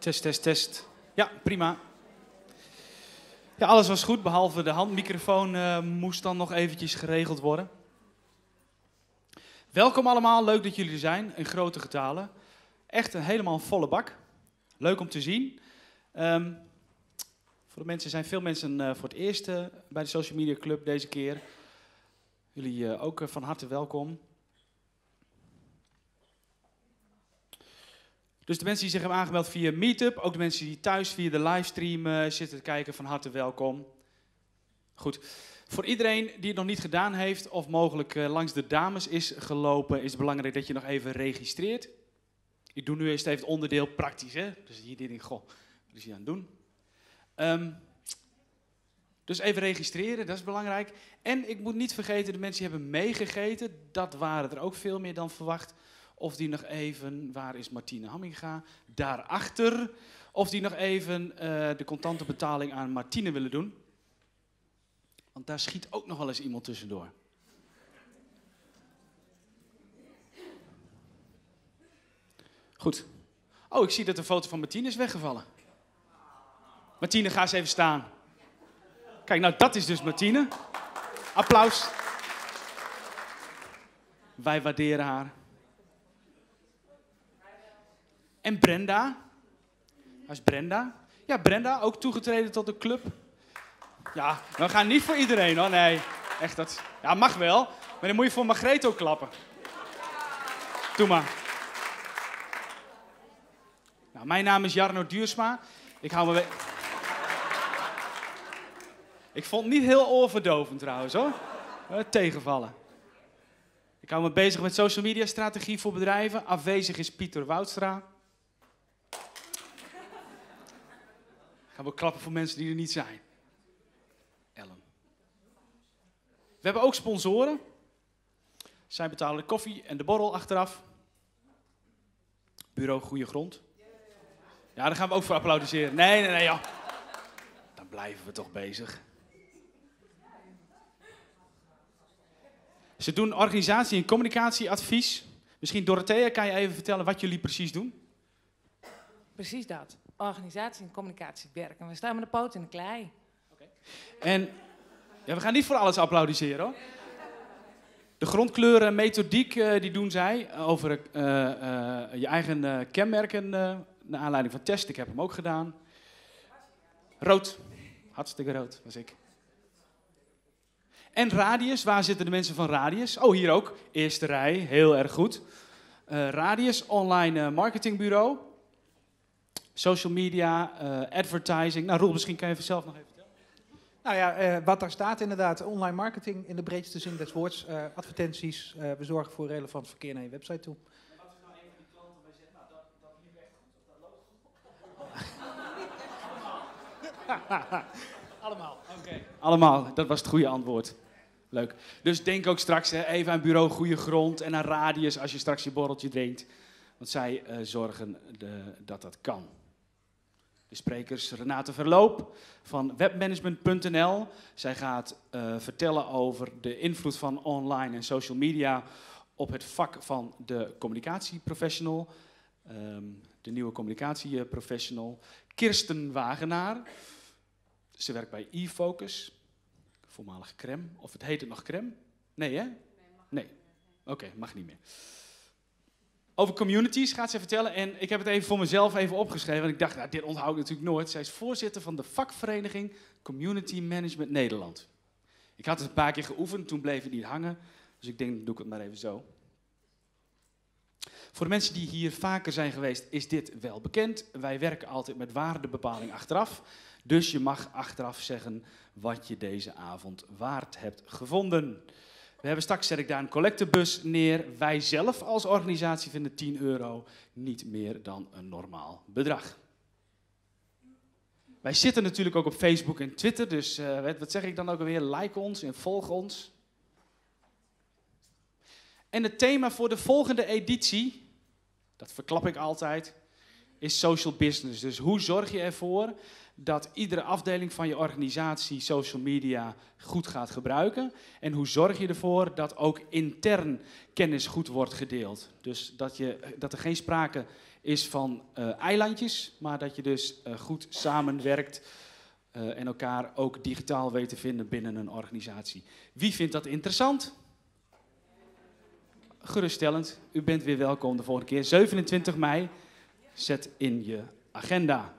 Test, test, test. Ja, prima. Ja, alles was goed, behalve de handmicrofoon uh, moest dan nog eventjes geregeld worden. Welkom allemaal, leuk dat jullie er zijn, in grote getalen. Echt een helemaal volle bak. Leuk om te zien. Um, voor de mensen zijn veel mensen uh, voor het eerst bij de Social Media Club deze keer. Jullie ook van harte welkom. Dus de mensen die zich hebben aangemeld via Meetup, ook de mensen die thuis via de livestream uh, zitten te kijken, van harte welkom. Goed. Voor iedereen die het nog niet gedaan heeft of mogelijk uh, langs de dames is gelopen, is het belangrijk dat je nog even registreert. Ik doe nu eerst even het onderdeel praktisch, hè? Dus hier denk ik, goh, wat is hij aan het doen? Um, dus even registreren, dat is belangrijk. En ik moet niet vergeten, de mensen die hebben meegegeten, dat waren er ook veel meer dan verwacht. Of die nog even, waar is Martine Hamminga? Daarachter. Of die nog even uh, de contante betaling aan Martine willen doen. Want daar schiet ook nog wel eens iemand tussendoor. Goed. Oh, ik zie dat de foto van Martine is weggevallen. Martine, ga eens even staan. Kijk, nou dat is dus Martine. Applaus. Wij waarderen haar. En Brenda. Waar is Brenda? Ja, Brenda, ook toegetreden tot de club. Ja, we gaan niet voor iedereen hoor, nee. Echt, dat ja, mag wel. Maar dan moet je voor Margreet ook klappen. Doe maar. Nou, mijn naam is Jarno Duursma. Ik hou me... Ik vond het niet heel oorverdovend trouwens hoor. Tegenvallen. Ik hou me bezig met social media strategie voor bedrijven. Afwezig is Pieter Woudstra. Gaan we klappen voor mensen die er niet zijn. Ellen. We hebben ook sponsoren. Zij betalen de koffie en de borrel achteraf. Bureau Goede Grond. Ja, daar gaan we ook voor applaudisseren. Nee, nee, nee, ja. Dan blijven we toch bezig. Ze doen organisatie- en communicatieadvies. Misschien Dorothea, kan je even vertellen wat jullie precies doen? Precies dat organisatie en communicatie werken. We staan met de poot in de klei. Okay. En ja, we gaan niet voor alles applaudisseren hoor. De grondkleuren en methodiek uh, die doen zij over uh, uh, je eigen kenmerken naar aanleiding van test. Ik heb hem ook gedaan. Rood. Hartstikke rood was ik. En Radius, waar zitten de mensen van Radius? Oh, hier ook. Eerste rij, heel erg goed. Radius, online marketingbureau. Social media, uh, advertising. Nou, Roel, misschien kan je even zelf nog even vertellen. Nou ja, uh, wat daar staat inderdaad, online marketing in de breedste zin des woords, uh, advertenties. we zorgen voor relevant verkeer naar je website toe. En wat is nou een van die klanten bij zegt, nou, dat, dat liep echt goed, of dat loopt goed? Allemaal, oké. Okay. Allemaal, dat was het goede antwoord. Leuk. Dus denk ook straks hè, even aan bureau Goede Grond en aan Radius als je straks je borreltje drinkt. Want zij uh, zorgen de, dat dat kan. De sprekers Renate Verloop van webmanagement.nl. Zij gaat uh, vertellen over de invloed van online en social media op het vak van de communicatieprofessional. Um, de nieuwe communicatieprofessional. Kirsten Wagenaar. Ze werkt bij eFocus, voormalige crème. Of het heet het nog crème? Nee, hè? Nee. Oké, okay, mag niet meer. Over communities gaat ze vertellen. En ik heb het even voor mezelf even opgeschreven. Want ik dacht, nou, dit onthoud ik natuurlijk nooit. Zij is voorzitter van de vakvereniging Community Management Nederland. Ik had het een paar keer geoefend, toen bleef het niet hangen. Dus ik denk, doe ik het maar even zo. Voor de mensen die hier vaker zijn geweest, is dit wel bekend. Wij werken altijd met waardebepaling achteraf. Dus je mag achteraf zeggen wat je deze avond waard hebt gevonden. We hebben straks, zet ik daar een collectebus neer. Wij zelf als organisatie vinden 10 euro niet meer dan een normaal bedrag. Wij zitten natuurlijk ook op Facebook en Twitter, dus uh, wat zeg ik dan ook alweer? Like ons en volg ons. En het thema voor de volgende editie, dat verklap ik altijd, is social business. Dus hoe zorg je ervoor dat iedere afdeling van je organisatie social media goed gaat gebruiken? En hoe zorg je ervoor dat ook intern kennis goed wordt gedeeld? Dus dat, je, dat er geen sprake is van eh, eilandjes, maar dat je dus eh, goed samenwerkt eh, en elkaar ook digitaal weet te vinden binnen een organisatie. Wie vindt dat interessant? Geruststellend, u bent weer welkom de volgende keer. 27 mei, zet in je agenda.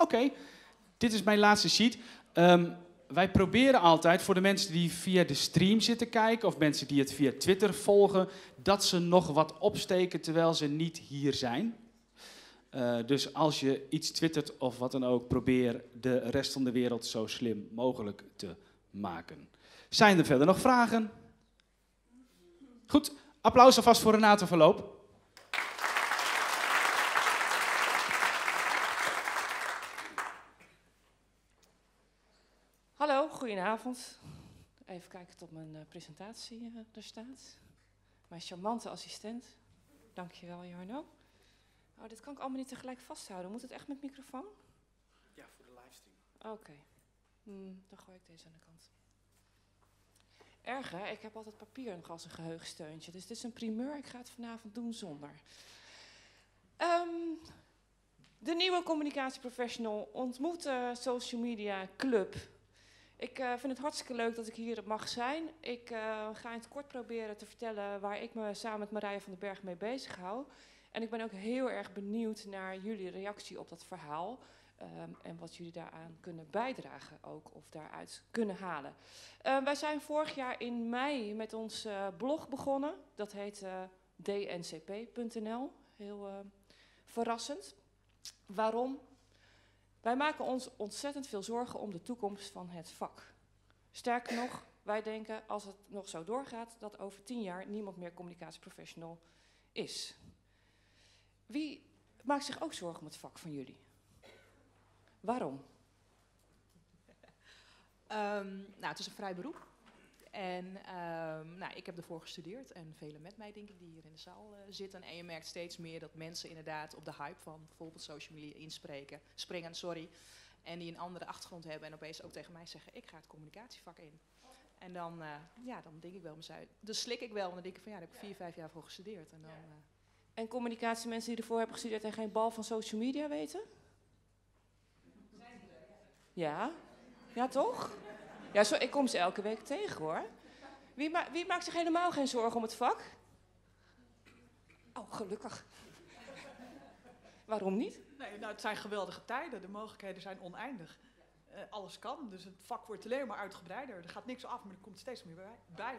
Oké, dit is mijn laatste sheet. Ehm, wij proberen altijd voor de mensen die via de stream zitten kijken of mensen die het via Twitter volgen, dat ze nog wat opsteken terwijl ze niet hier zijn. Uh, dus als je iets twittert of wat dan ook, probeer de rest van de wereld zo slim mogelijk te maken. Zijn er verder nog vragen? Goed, applaus alvast voor Renate Verloop. Hallo, goedenavond. Even kijken tot mijn uh, presentatie uh, er staat. Mijn charmante assistent. Dankjewel, Jarno. Oh, dit kan ik allemaal niet tegelijk vasthouden. Moet het echt met microfoon? Ja, voor de livestream. Oké. Okay. Hmm, dan gooi ik deze aan de kant. Erg hè? Ik heb altijd papier nog als een geheugensteuntje. Dus dit is een primeur. Ik ga het vanavond doen zonder. Um, de nieuwe communicatieprofessional ontmoet de Social Media Club ik uh, vind het hartstikke leuk dat ik hier mag zijn. Ik uh, ga in het kort proberen te vertellen waar ik me samen met Marije van den Berg mee bezig hou. En ik ben ook heel erg benieuwd naar jullie reactie op dat verhaal. Um, en wat jullie daaraan kunnen bijdragen ook, of daaruit kunnen halen. Uh, wij zijn vorig jaar in mei met ons blog begonnen. Dat heet dncp.nl. Heel verrassend. Waarom? Wij maken ons ontzettend veel zorgen om de toekomst van het vak. Sterker nog, wij denken als het nog zo doorgaat dat over tien jaar niemand meer communicatieprofessional is. Wie maakt zich ook zorgen om het vak van jullie? Waarom? Um, nou, het is een vrij beroep. En um, nou, ik heb ervoor gestudeerd en velen met mij, denk ik, die hier in de zaal uh, zitten. En je merkt steeds meer dat mensen inderdaad op de hype van bijvoorbeeld social media inspreken, springen, sorry. En die een andere achtergrond hebben en opeens ook tegen mij zeggen, ik ga het communicatievak in. En dan, uh, ja, dan denk ik wel mezelf, dus slik ik wel en dan denk ik van ja, daar heb ik vier, vijf jaar voor gestudeerd. En, dan, uh, en communicatiemensen die ervoor hebben gestudeerd en geen bal van social media weten? Ja, ja toch? Ja, zo, ik kom ze elke week tegen hoor. Wie, ma wie maakt zich helemaal geen zorgen om het vak? Oh, gelukkig. Waarom niet? Nee, nou, het zijn geweldige tijden. De mogelijkheden zijn oneindig. Uh, alles kan, dus het vak wordt alleen maar uitgebreider. Er gaat niks af, maar er komt steeds meer bij.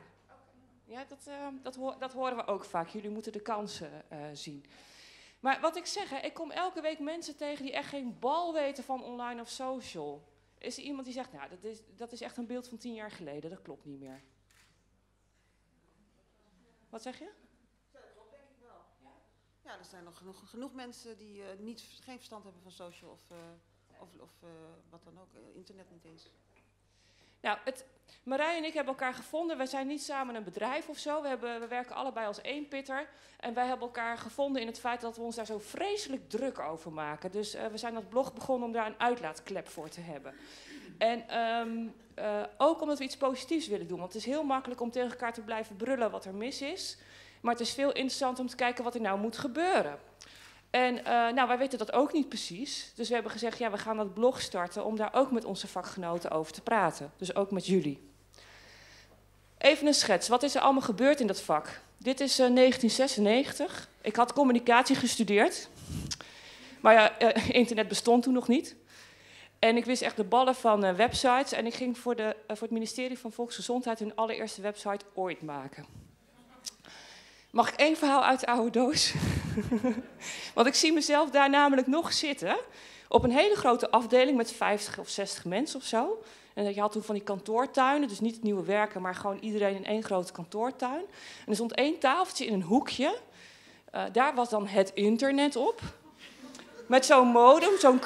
Ja, dat, uh, dat, ho dat, horen we ook vaak. Jullie moeten de kansen uh, zien. Maar wat ik zeg, hè, ik kom elke week mensen tegen die echt geen bal weten van online of social. Is er iemand die zegt, nou, dat is, dat is echt een beeld van tien jaar geleden, dat klopt niet meer. Wat zeg je? Ja, dat klopt denk ik wel. Ja, er zijn nog genoeg, genoeg mensen die uh, niet, geen verstand hebben van social of, uh, of, of uh, wat dan ook, internet niet eens. Nou, het, Marij en ik hebben elkaar gevonden. Wij zijn niet samen een bedrijf of zo. We, hebben, we werken allebei als één pitter. En wij hebben elkaar gevonden in het feit dat we ons daar zo vreselijk druk over maken. Dus uh, we zijn dat blog begonnen om daar een uitlaatklep voor te hebben. En um, uh, ook omdat we iets positiefs willen doen. Want het is heel makkelijk om tegen elkaar te blijven brullen wat er mis is. Maar het is veel interessanter om te kijken wat er nou moet gebeuren. En uh, nou, wij weten dat ook niet precies. Dus we hebben gezegd, ja, we gaan dat blog starten om daar ook met onze vakgenoten over te praten. Dus ook met jullie. Even een schets. Wat is er allemaal gebeurd in dat vak? Dit is uh, 1996. Ik had communicatie gestudeerd. Maar ja, uh, internet bestond toen nog niet. En ik wist echt de ballen van websites. En ik ging voor, de, voor het ministerie van Volksgezondheid hun allereerste website ooit maken. Mag ik één verhaal uit de oude doos? Want ik zie mezelf daar namelijk nog zitten. Op een hele grote afdeling met 50 of 60 mensen of zo. En je had toen van die kantoortuinen, dus niet het nieuwe werken, maar gewoon iedereen in één grote kantoortuin. En er stond één tafeltje in een hoekje. Uh, daar was dan het internet op. Met zo'n modem, zo'n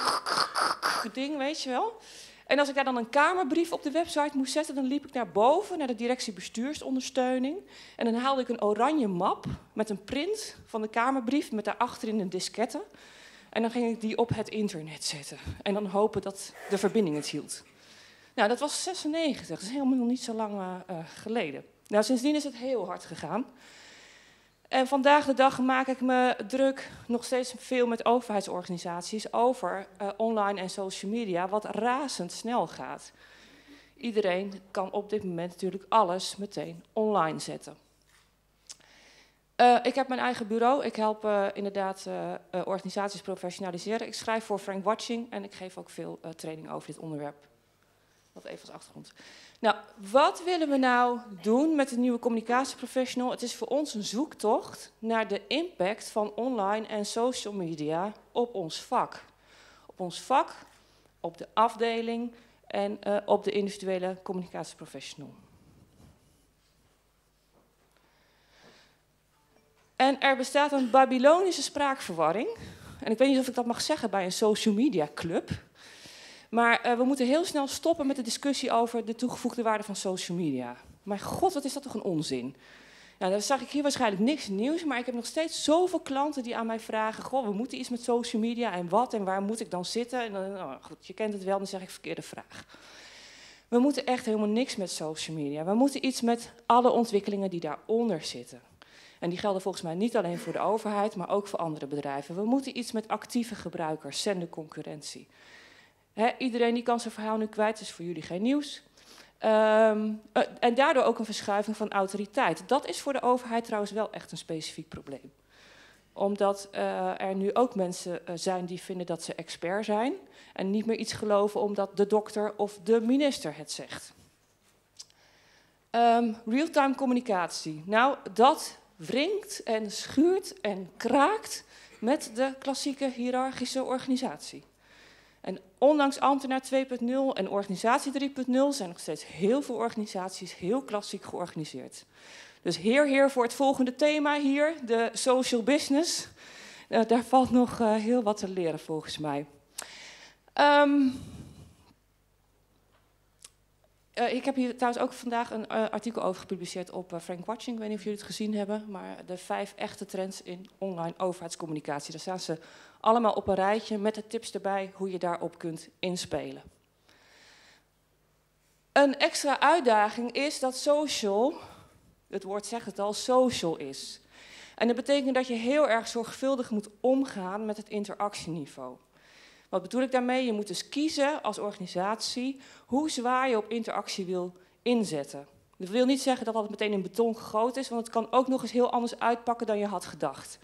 ding, weet je wel. En als ik daar dan een kamerbrief op de website moest zetten, dan liep ik naar boven, naar de directie bestuursondersteuning. En dan haalde ik een oranje map met een print van de kamerbrief met daarachterin een diskette. En dan ging ik die op het internet zetten. En dan hopen dat de verbinding het hield. Nou, dat was 96, dat is helemaal niet zo lang uh, geleden. Nou, sindsdien is het heel hard gegaan. En vandaag de dag maak ik me druk nog steeds veel met overheidsorganisaties over uh, online en social media, wat razendsnel gaat. Iedereen kan op dit moment natuurlijk alles meteen online zetten. Uh, ik heb mijn eigen bureau. Ik help uh, inderdaad organisaties professionaliseren. Ik schrijf voor Frank Watching en ik geef ook veel training over dit onderwerp. Dat even als achtergrond. Nou, wat willen we nou doen met de nieuwe communicatieprofessional? Het is voor ons een zoektocht naar de impact van online en social media op ons vak. Op ons vak, op de afdeling en op de individuele communicatieprofessional. En er bestaat een Babylonische spraakverwarring. En ik weet niet of ik dat mag zeggen bij een social media club. Maar uh, we moeten heel snel stoppen met de discussie over de toegevoegde waarde van social media. Maar god, wat is dat toch een onzin? Nou, dan zag ik hier waarschijnlijk niks nieuws, maar ik heb nog steeds zoveel klanten die aan mij vragen: Goh, we moeten iets met social media en wat en waar moet ik dan zitten? En dan, oh, goed, je kent het wel, dan zeg ik verkeerde vraag. We moeten echt helemaal niks met social media. We moeten iets met alle ontwikkelingen die daaronder zitten. En die gelden volgens mij niet alleen voor de overheid, maar ook voor andere bedrijven. We moeten iets met actieve gebruikers, zende concurrentie. Iedereen die kan zijn verhaal nu kwijt, is voor jullie geen nieuws. Um, en daardoor ook een verschuiving van autoriteit. Dat is voor de overheid trouwens wel echt een specifiek probleem. Omdat uh, er nu ook mensen uh, zijn die vinden dat ze expert zijn. En niet meer iets geloven omdat de dokter of de minister het zegt. Um, Real-time communicatie. Nou, dat wringt en schuurt en kraakt met de klassieke hiërarchische organisatie. En ondanks ambtenaar 2.0 en organisatie 3.0 zijn nog steeds heel veel organisaties heel klassiek georganiseerd. Dus heer, heer voor het volgende thema hier, de social business. Uh, daar valt nog uh, heel wat te leren volgens mij. Um, uh, ik heb hier trouwens ook vandaag een uh, artikel over gepubliceerd op uh, Frank Watching. Ik weet niet of jullie het gezien hebben, maar de vijf echte trends in online overheidscommunicatie. Daar staan ze allemaal op een rijtje met de tips erbij hoe je daarop kunt inspelen. Een extra uitdaging is dat social, het woord zegt het al, social is. En dat betekent dat je heel erg zorgvuldig moet omgaan met het interactieniveau. Wat bedoel ik daarmee? Je moet dus kiezen als organisatie hoe zwaar je op interactie wil inzetten. Dat wil niet zeggen dat dat meteen in beton gegoten is, want het kan ook nog eens heel anders uitpakken dan je had gedacht.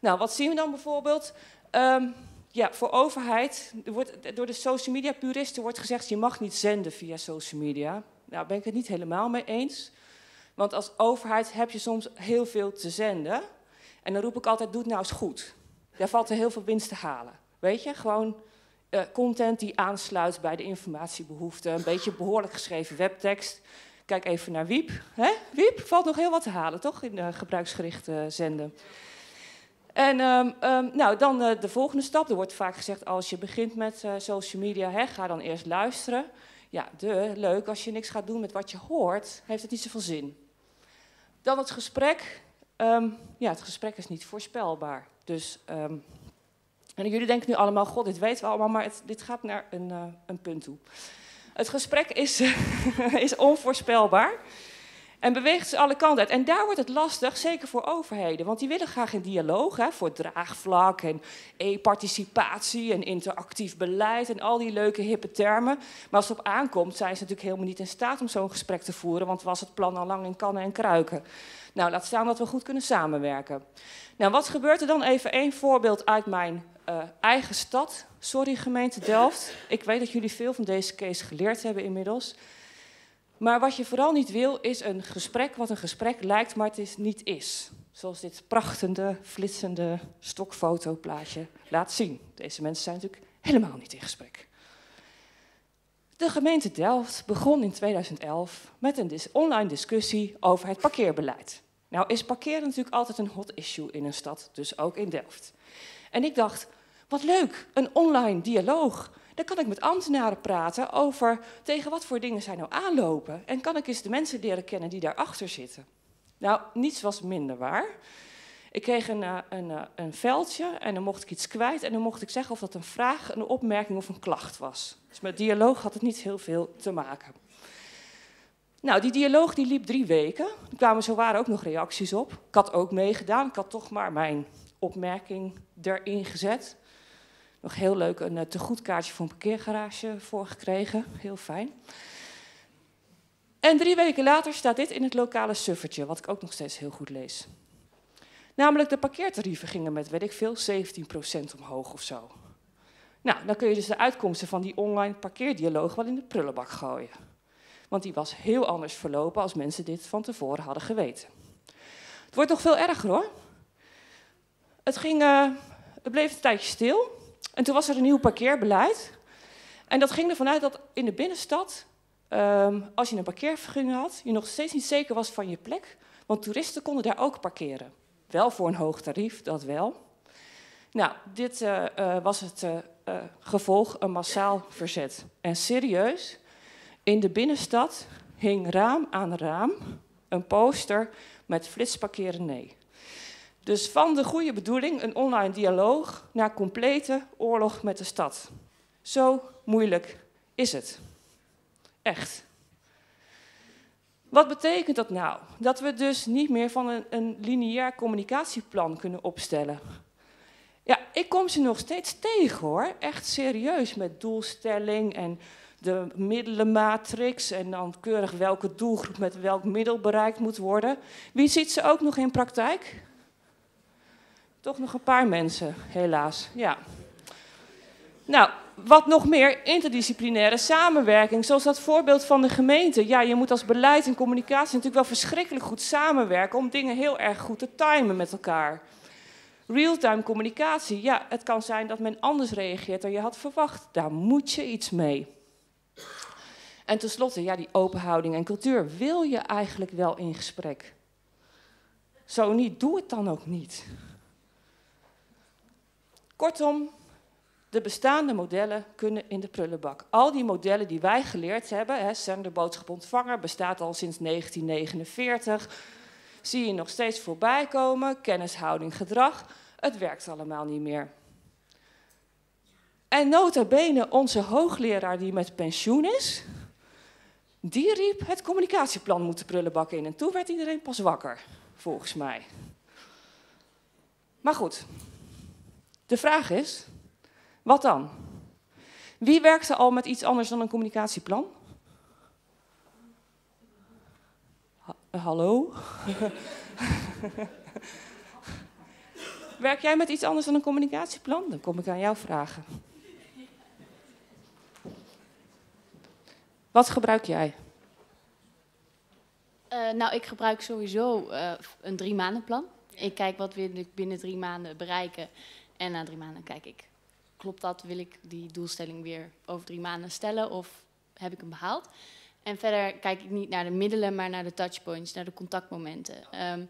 Nou, wat zien we dan bijvoorbeeld? Um, ja, voor overheid, er wordt, door de social media puristen wordt gezegd, je mag niet zenden via social media. Nou, ben ik het niet helemaal mee eens. Want als overheid heb je soms heel veel te zenden. En dan roep ik altijd, doe nou eens goed. Daar valt er heel veel winst te halen. Weet je, gewoon uh, content die aansluit bij de informatiebehoeften. Een beetje behoorlijk geschreven webtekst. Kijk even naar Wiep. Hè? Wiep, valt nog heel wat te halen, toch? In de gebruiksgericht uh, zenden. En um, um, nou, dan uh, de volgende stap. Er wordt vaak gezegd, als je begint met social media, hè, ga dan eerst luisteren. Ja, de, leuk, als je niks gaat doen met wat je hoort, heeft het niet zoveel zin. Dan het gesprek. Um, ja, het gesprek is niet voorspelbaar. Dus en jullie denken nu allemaal, god, dit weten we allemaal, maar het, dit gaat naar een, uh, een, punt toe. Het gesprek is, is onvoorspelbaar en beweegt ze alle kanten uit. En daar wordt het lastig, zeker voor overheden, want die willen graag in dialoog, hè, voor draagvlak en e-participatie en interactief beleid en al die leuke hippe termen. Maar als het op aankomt, zijn ze natuurlijk helemaal niet in staat om zo'n gesprek te voeren, want was het plan al lang in kannen en kruiken. Nou, laat staan dat we goed kunnen samenwerken. Nou, wat gebeurt er dan? Even één voorbeeld uit mijn uh, eigen stad. Sorry, gemeente Delft. Ik weet dat jullie veel van deze case geleerd hebben inmiddels. Maar wat je vooral niet wil, is een gesprek wat een gesprek lijkt, maar het is niet is. Zoals dit prachtende, flitsende stokfotoplaatje laat zien. Deze mensen zijn natuurlijk helemaal niet in gesprek. De gemeente Delft begon in 2011 met een online discussie over het parkeerbeleid. Nou is parkeren natuurlijk altijd een hot issue in een stad, dus ook in Delft. En ik dacht, wat leuk, een online dialoog. Dan kan ik met ambtenaren praten over tegen wat voor dingen zij nou aanlopen. En kan ik eens de mensen leren kennen die daarachter zitten. Nou, niets was minder waar. Ik kreeg een, eh, een, eh, een veldje en dan mocht ik iets kwijt. En dan mocht ik zeggen of dat een vraag, een opmerking of een klacht was. Dus met dialoog had het niet heel veel te maken. Nou, die dialoog die liep drie weken. Er kwamen zo waren ook nog reacties op. Ik had ook meegedaan. Ik had toch maar mijn opmerking erin gezet. Nog heel leuk een uh, tegoedkaartje voor een parkeergarage voor gekregen. Heel fijn. En drie weken later staat dit in het lokale suffertje, wat ik ook nog steeds heel goed lees. Namelijk de parkeertarieven gingen met, weet ik veel, 17% omhoog of zo. Nou, dan kun je dus de uitkomsten van die online parkeerdialoog wel in de prullenbak gooien. Want die was heel anders verlopen als mensen dit van tevoren hadden geweten. Het wordt nog veel erger hoor. Het, ging, uh, het bleef een tijdje stil. En toen was er een nieuw parkeerbeleid. En dat ging ervan uit dat in de binnenstad, um, als je een parkeervergunning had, je nog steeds niet zeker was van je plek. Want toeristen konden daar ook parkeren. Wel voor een hoog tarief, dat wel. Nou, dit uh, uh, was het gevolg, een massaal verzet. En serieus, in de binnenstad hing raam aan raam een poster met flitsparkeren nee. Dus van de goede bedoeling, een online dialoog, naar complete oorlog met de stad. Zo moeilijk is het. Echt. Wat betekent dat nou? Dat we dus niet meer van een, een lineair communicatieplan kunnen opstellen. Ja, ik kom ze nog steeds tegen hoor. Echt serieus met doelstelling en de middelenmatrix en dan keurig welke doelgroep met welk middel bereikt moet worden. Wie ziet ze ook nog in praktijk? Toch nog een paar mensen, helaas. Ja. Nou, wat nog meer interdisciplinaire samenwerking, zoals dat voorbeeld van de gemeente. Ja, je moet als beleid en communicatie natuurlijk wel verschrikkelijk goed samenwerken om dingen heel erg goed te timen met elkaar. Realtime communicatie, ja, het kan zijn dat men anders reageert dan je had verwacht. Daar moet je iets mee. En tenslotte, ja, die open houding en cultuur. Wil je eigenlijk wel in gesprek? Zo niet, doe het dan ook niet. Kortom, de bestaande modellen kunnen in de prullenbak. Al die modellen die wij geleerd hebben, hè, zenderboodschap ontvanger, bestaat al sinds 1949. Zie je nog steeds voorbij komen, kennishouding, gedrag. Het werkt allemaal niet meer. En nota bene, onze hoogleraar die met pensioen is, die riep het communicatieplan moet de prullenbak in. En toen werd iedereen pas wakker, volgens mij. Maar goed, de vraag is, wat dan? Wie werkte al met iets anders dan een communicatieplan? Ha hallo? Werk jij met iets anders dan een communicatieplan? Dan kom ik aan jou vragen. Wat gebruik jij? Uh, nou, ik gebruik sowieso uh, een drie maanden plan. Ik kijk wat wil ik binnen drie maanden bereiken. En na drie maanden kijk ik, klopt dat? Wil ik die doelstelling weer over drie maanden stellen of heb ik hem behaald? En verder kijk ik niet naar de middelen, maar naar de touchpoints, naar de contactmomenten. Um,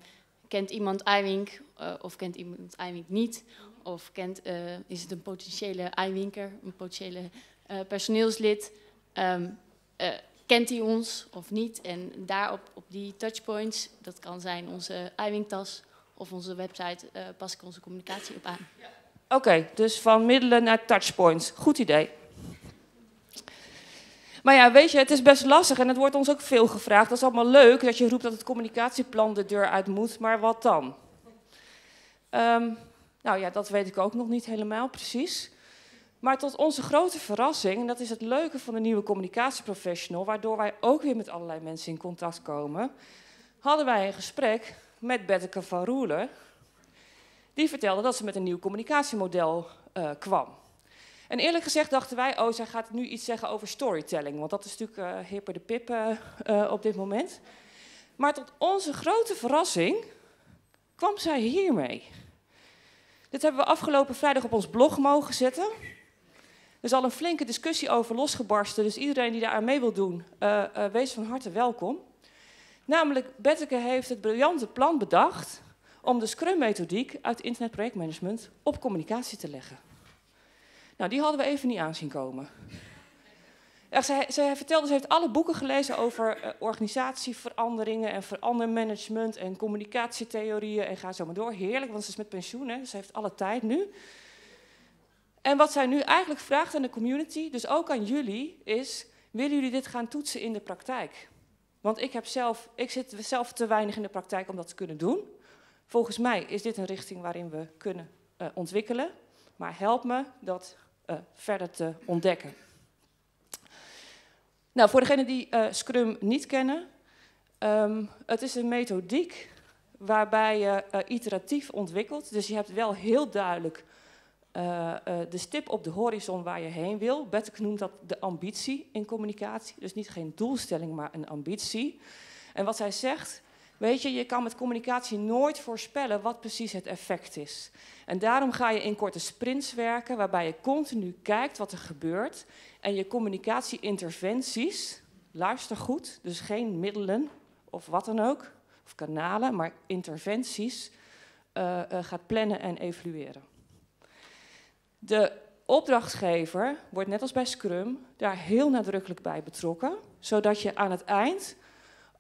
kent iemand iWink uh, of kent iemand iWink niet? Of kent, is het een potentiële iWinker, een potentiële personeelslid? Um, uh, kent hij ons of niet? En daarop op die touchpoints, dat kan zijn onze iWing-tas of onze website, pas ik onze communicatie op aan. Oké, dus van middelen naar touchpoints. Goed idee. Maar ja, weet je, het is best lastig en het wordt ons ook veel gevraagd. Dat is allemaal leuk dat je roept dat het communicatieplan de deur uit moet, maar wat dan? Um, nou ja, dat weet ik ook nog niet helemaal precies. Maar tot onze grote verrassing, en dat is het leuke van de nieuwe communicatieprofessional, waardoor wij ook weer met allerlei mensen in contact komen, hadden wij een gesprek met Betteke van Roelen. Die vertelde dat ze met een nieuw communicatiemodel uh, kwam. En eerlijk gezegd dachten wij, oh, zij gaat nu iets zeggen over storytelling, want dat is natuurlijk uh, hipper de pip uh, op dit moment. Maar tot onze grote verrassing kwam zij hiermee. Dit hebben we afgelopen vrijdag op ons blog mogen zetten. Er is al een flinke discussie over losgebarsten, dus iedereen die daar aan mee wil doen, wees van harte welkom. Namelijk, Betteke heeft het briljante plan bedacht om de Scrum-methodiek uit internetprojectmanagement op communicatie te leggen. Nou, die hadden we even niet aanzien komen. Zij, vertelde, ze heeft alle boeken gelezen over uh, organisatieveranderingen en verandermanagement en communicatietheorieën en ga zo maar door. Heerlijk, want ze is met pensioen, hè? ze heeft alle tijd nu. En wat zij nu eigenlijk vraagt aan de community, dus ook aan jullie, is: willen jullie dit gaan toetsen in de praktijk? Want ik, heb zelf, ik zit zelf te weinig in de praktijk om dat te kunnen doen. Volgens mij is dit een richting waarin we kunnen uh, ontwikkelen. Maar help me dat uh, verder te ontdekken. Nou, voor degenen die uh, Scrum niet kennen, um, het is een methodiek waarbij je iteratief ontwikkelt. Dus je hebt wel heel duidelijk de stip op de horizon waar je heen wil. Better noemt dat de ambitie in communicatie. Dus niet geen doelstelling, maar een ambitie. En wat zij zegt, weet je, je kan met communicatie nooit voorspellen wat precies het effect is. En daarom ga je in korte sprints werken, waarbij je continu kijkt wat er gebeurt. En je communicatie-interventies, luister goed, dus geen middelen of wat dan ook, of kanalen, maar interventies, uh, gaat plannen en evalueren. De opdrachtgever wordt net als bij Scrum daar heel nadrukkelijk bij betrokken, zodat je aan het eind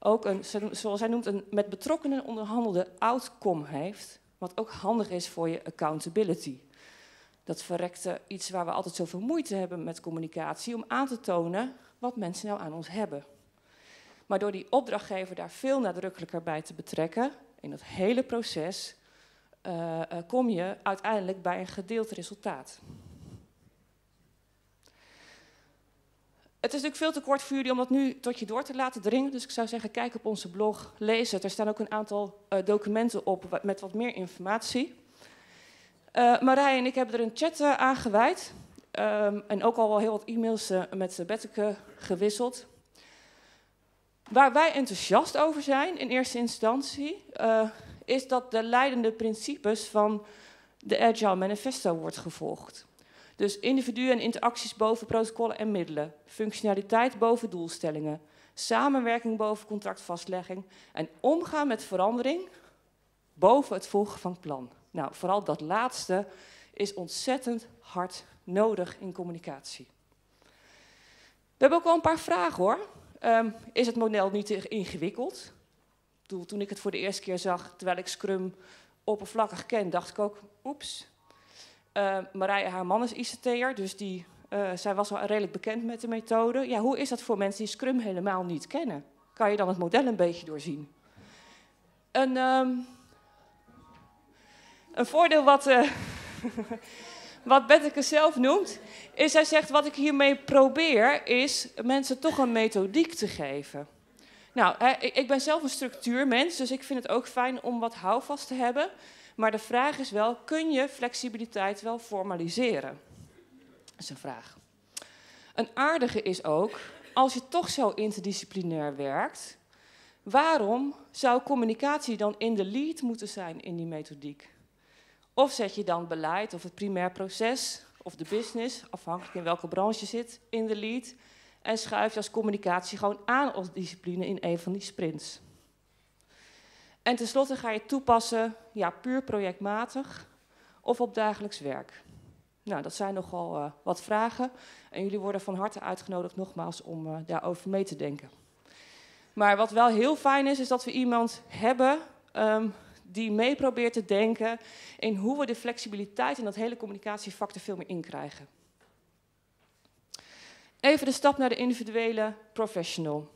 ook een, zoals hij noemt, een met betrokkenen onderhandelde outcome heeft, wat ook handig is voor je accountability. Dat verrekte iets waar we altijd zoveel moeite hebben met communicatie, om aan te tonen wat mensen nou aan ons hebben. Maar door die opdrachtgever daar veel nadrukkelijker bij te betrekken, in dat hele proces, uh, uh, kom je uiteindelijk bij een gedeeld resultaat. Het is natuurlijk veel te kort voor jullie om dat nu tot je door te laten dringen. Dus ik zou zeggen, kijk op onze blog, lees het. Er staan ook een aantal uh, documenten op met wat meer informatie. Marij en ik hebben er een chat aan gewijd. Um, en ook al wel heel wat e-mails met Betteke gewisseld. Waar wij enthousiast over zijn in eerste instantie, is dat de leidende principes van de Agile Manifesto wordt gevolgd. Dus individuen en interacties boven protocollen en middelen, functionaliteit boven doelstellingen, samenwerking boven contractvastlegging en omgaan met verandering boven het volgen van plan. Nou, vooral dat laatste is ontzettend hard nodig in communicatie. We hebben ook wel een paar vragen hoor. Um, is het model niet te ingewikkeld? toen ik het voor de eerste keer zag, terwijl ik Scrum oppervlakkig ken, dacht ik ook, oeps. Uh, Marije, haar man is ICT'er, dus die, uh, zij was wel redelijk bekend met de methode. Ja, hoe is dat voor mensen die Scrum helemaal niet kennen? Kan je dan het model een beetje doorzien? Een, um, een voordeel wat, uh, wat Betteke zelf noemt, is hij zegt, wat ik hiermee probeer, is mensen toch een methodiek te geven. Nou, ik ben zelf een structuurmens, dus ik vind het ook fijn om wat houvast te hebben. Maar de vraag is wel, kun je flexibiliteit wel formaliseren? Dat is een vraag. Een aardige is ook, als je toch zo interdisciplinair werkt, waarom zou communicatie dan in de lead moeten zijn in die methodiek? Of zet je dan beleid of het primair proces of de business, afhankelijk in welke branche je zit, in de lead? en schuif je als communicatie gewoon aan als discipline in een van die sprints. En tenslotte ga je toepassen, ja, puur projectmatig of op dagelijks werk. Nou, dat zijn nogal uh, wat vragen en jullie worden van harte uitgenodigd nogmaals om uh, daarover mee te denken. Maar wat wel heel fijn is, is dat we iemand hebben um, die mee probeert te denken in hoe we de flexibiliteit in dat hele communicatievak er veel meer in krijgen. Even de stap naar de individuele professional.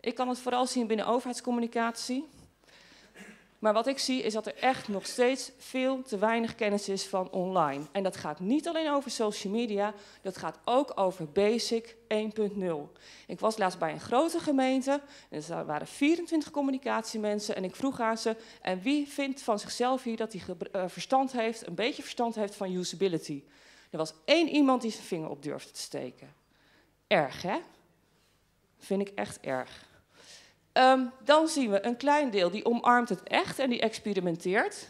Ik kan het vooral zien binnen overheidscommunicatie. Maar wat ik zie is dat er echt nog steeds veel te weinig kennis is van online. En dat gaat niet alleen over social media, dat gaat ook over Basic 1.0. Ik was laatst bij een grote gemeente en er waren 24 communicatiemensen en ik vroeg aan ze, en wie vindt van zichzelf hier dat hij uh, verstand heeft, een beetje verstand heeft van usability? Er was één iemand die zijn vinger op durfde te steken. Erg, hè? Vind ik echt erg. Um, dan zien we een klein deel die omarmt het echt en die experimenteert.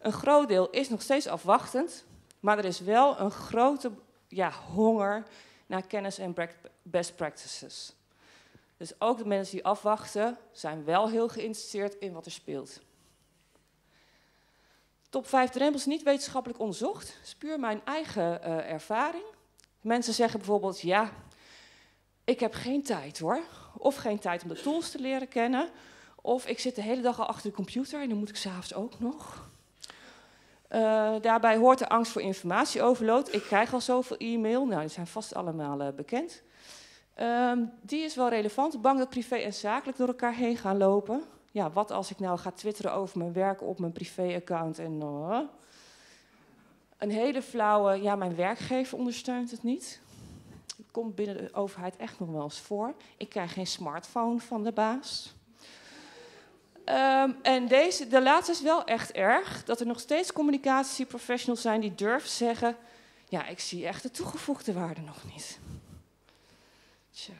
Een groot deel is nog steeds afwachtend, maar er is wel een grote ja, honger naar kennis en best practices. Dus ook de mensen die afwachten zijn wel heel geïnteresseerd in wat er speelt. Top 5 drempels niet wetenschappelijk onderzocht. Is puur mijn eigen uh, ervaring. Mensen zeggen bijvoorbeeld, ja, ik heb geen tijd hoor. Of geen tijd om de tools te leren kennen. Of ik zit de hele dag al achter de computer en dan moet ik s'avonds ook nog. Uh, daarbij hoort de angst voor informatieoverload. Ik krijg al zoveel e-mail. Nou, die zijn vast allemaal uh, bekend. Ehm, die is wel relevant. Bang dat privé en zakelijk door elkaar heen gaan lopen. Ja, wat als ik nou ga twitteren over mijn werk op mijn privé-account en... Uh, een hele flauwe, ja, mijn werkgever ondersteunt het niet. Komt binnen de overheid echt nog wel eens voor. Ik krijg geen smartphone van de baas. Um, en deze, de laatste is wel echt erg. Dat er nog steeds communicatieprofessionals zijn die durven zeggen... ja, ik zie echt de toegevoegde waarde nog niet. Tja.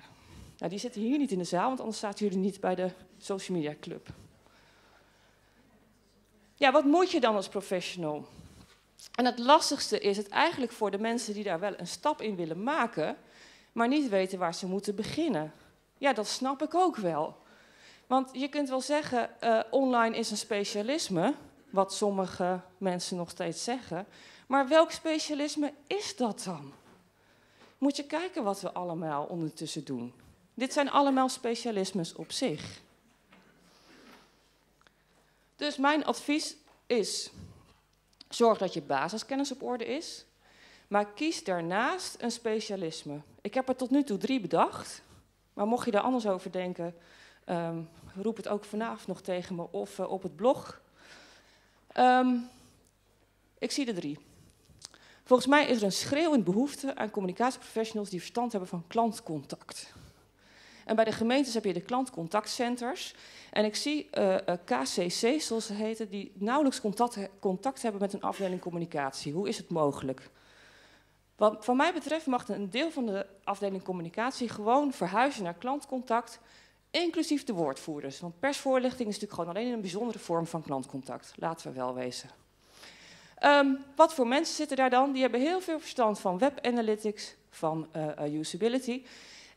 Nou, die zitten hier niet in de zaal, want anders zaten jullie niet bij de social media club. Ja, wat moet je dan als professional? En het lastigste is het eigenlijk voor de mensen die daar wel een stap in willen maken, maar niet weten waar ze moeten beginnen. Ja, dat snap ik ook wel. Want je kunt wel zeggen, uh, online is een specialisme, wat sommige mensen nog steeds zeggen. Maar welk specialisme is dat dan? Moet je kijken wat we allemaal ondertussen doen. Dit zijn allemaal specialismes op zich. Dus mijn advies is: zorg dat je basiskennis op orde is, maar kies daarnaast een specialisme. Ik heb er tot nu toe drie bedacht, maar mocht je daar anders over denken, um, roep het ook vanavond nog tegen me of uh, op het blog. Um, ik zie er drie. Volgens mij is er een schreeuwend behoefte aan communicatieprofessionals die verstand hebben van klantcontact. En bij de gemeentes heb je de klantcontactcenters. En ik zie uh, eh, KCC, zoals ze heten, die nauwelijks contact, contact hebben met een afdeling communicatie. Hoe is het mogelijk? Wat van mij betreft mag een deel van de afdeling communicatie gewoon verhuizen naar klantcontact, inclusief de woordvoerders. Want persvoorlichting is natuurlijk gewoon alleen een bijzondere vorm van klantcontact. Laten we wel wezen. Um, wat voor mensen zitten daar dan? Die hebben heel veel verstand van web analytics, van uh, usability.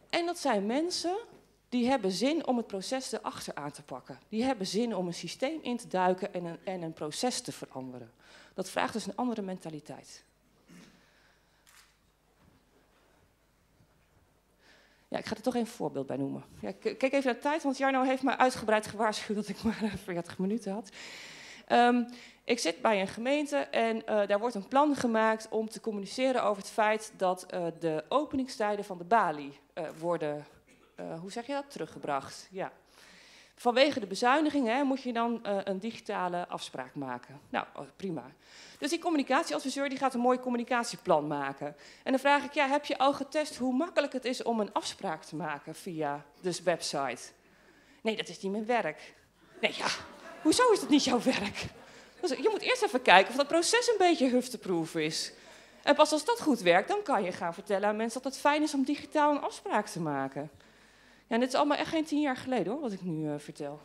En dat zijn mensen die hebben zin om het proces erachter aan te pakken. Die hebben zin om een systeem in te duiken en een, en een proces te veranderen. Dat vraagt dus een andere mentaliteit. Ja, ik ga er toch even een voorbeeld bij noemen. Ja, kijk even naar de tijd, want Jarno heeft me uitgebreid gewaarschuwd dat ik maar 40 minuten had. Um, ik zit bij een gemeente en uh, daar wordt een plan gemaakt om te communiceren over het feit dat uh, de openingstijden van de balie uh, worden, hoe zeg je dat, teruggebracht. Ja. Vanwege de bezuiniging hè, moet je dan een digitale afspraak maken. Nou, oh, prima. Dus die communicatieadviseur die gaat een mooi communicatieplan maken. En dan vraag ik, ja, heb je al getest hoe makkelijk het is om een afspraak te maken via de website? Nee, dat is niet mijn werk. Nee, ja, hoezo is dat niet jouw werk? Dus je moet eerst even kijken of dat proces een beetje hufteproof is. En pas als dat goed werkt, dan kan je gaan vertellen aan mensen dat het fijn is om digitaal een afspraak te maken. Ja, en dit is allemaal echt geen tien jaar geleden hoor, wat ik nu uh, vertel.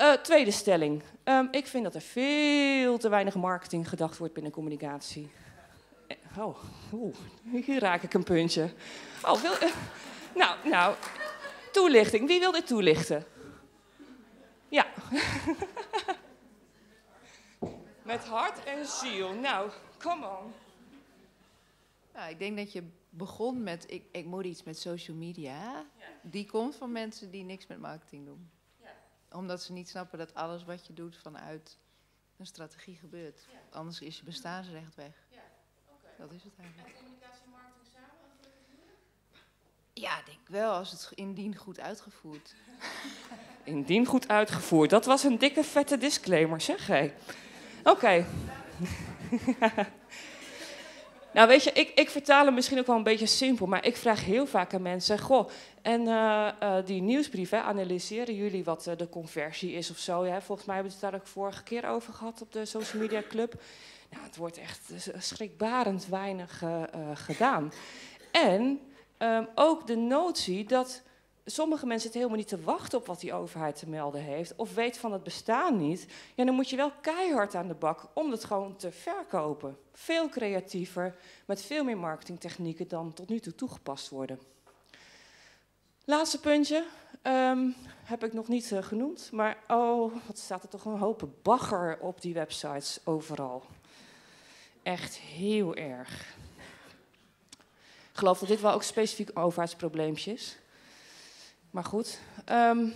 Uh, tweede stelling. Um, ik vind dat er veel te weinig marketing gedacht wordt binnen communicatie. Eh, oh, oeh, hier raak ik een puntje. Oh, wil, nou, nou, toelichting. Wie wil dit toelichten? Ja. Met hart en ziel. Nou, come on. Nou, ik denk dat je begon met, ik, ik moet iets met social media. Ja. Die komt van mensen die niks met marketing doen. Ja. Omdat ze niet snappen dat alles wat je doet vanuit een strategie gebeurt. Ja. Anders is je bestaansrecht weg. Okay. Dat is het eigenlijk. En communicatie en marketing samen? Ja, ik denk wel, als het indien goed uitgevoerd. indien goed uitgevoerd. Dat was een dikke vette disclaimer, zeg jij. Oké. nou, weet je, ik, ik vertaal hem misschien ook wel een beetje simpel, maar ik vraag heel vaak aan mensen: Goh, en uh, uh, die nieuwsbrief, hè, analyseren jullie wat uh, de conversie is of zo? Hè? Volgens mij hebben we het daar ook vorige keer over gehad op de Social Media Club. Nou, het wordt echt schrikbarend weinig gedaan. En um, ook de notie dat sommige mensen zitten helemaal niet te wachten op wat die overheid te melden heeft, of weet van het bestaan niet, ja, dan moet je wel keihard aan de bak om het gewoon te verkopen. Veel creatiever, met veel meer marketingtechnieken dan tot nu toe toegepast worden. Laatste puntje, um, heb ik nog niet uh, genoemd, maar oh, wat staat er toch een hoop bagger op die websites overal. Echt heel erg. Ik geloof dat dit wel ook specifiek overheidsprobleempje is. Maar goed, um,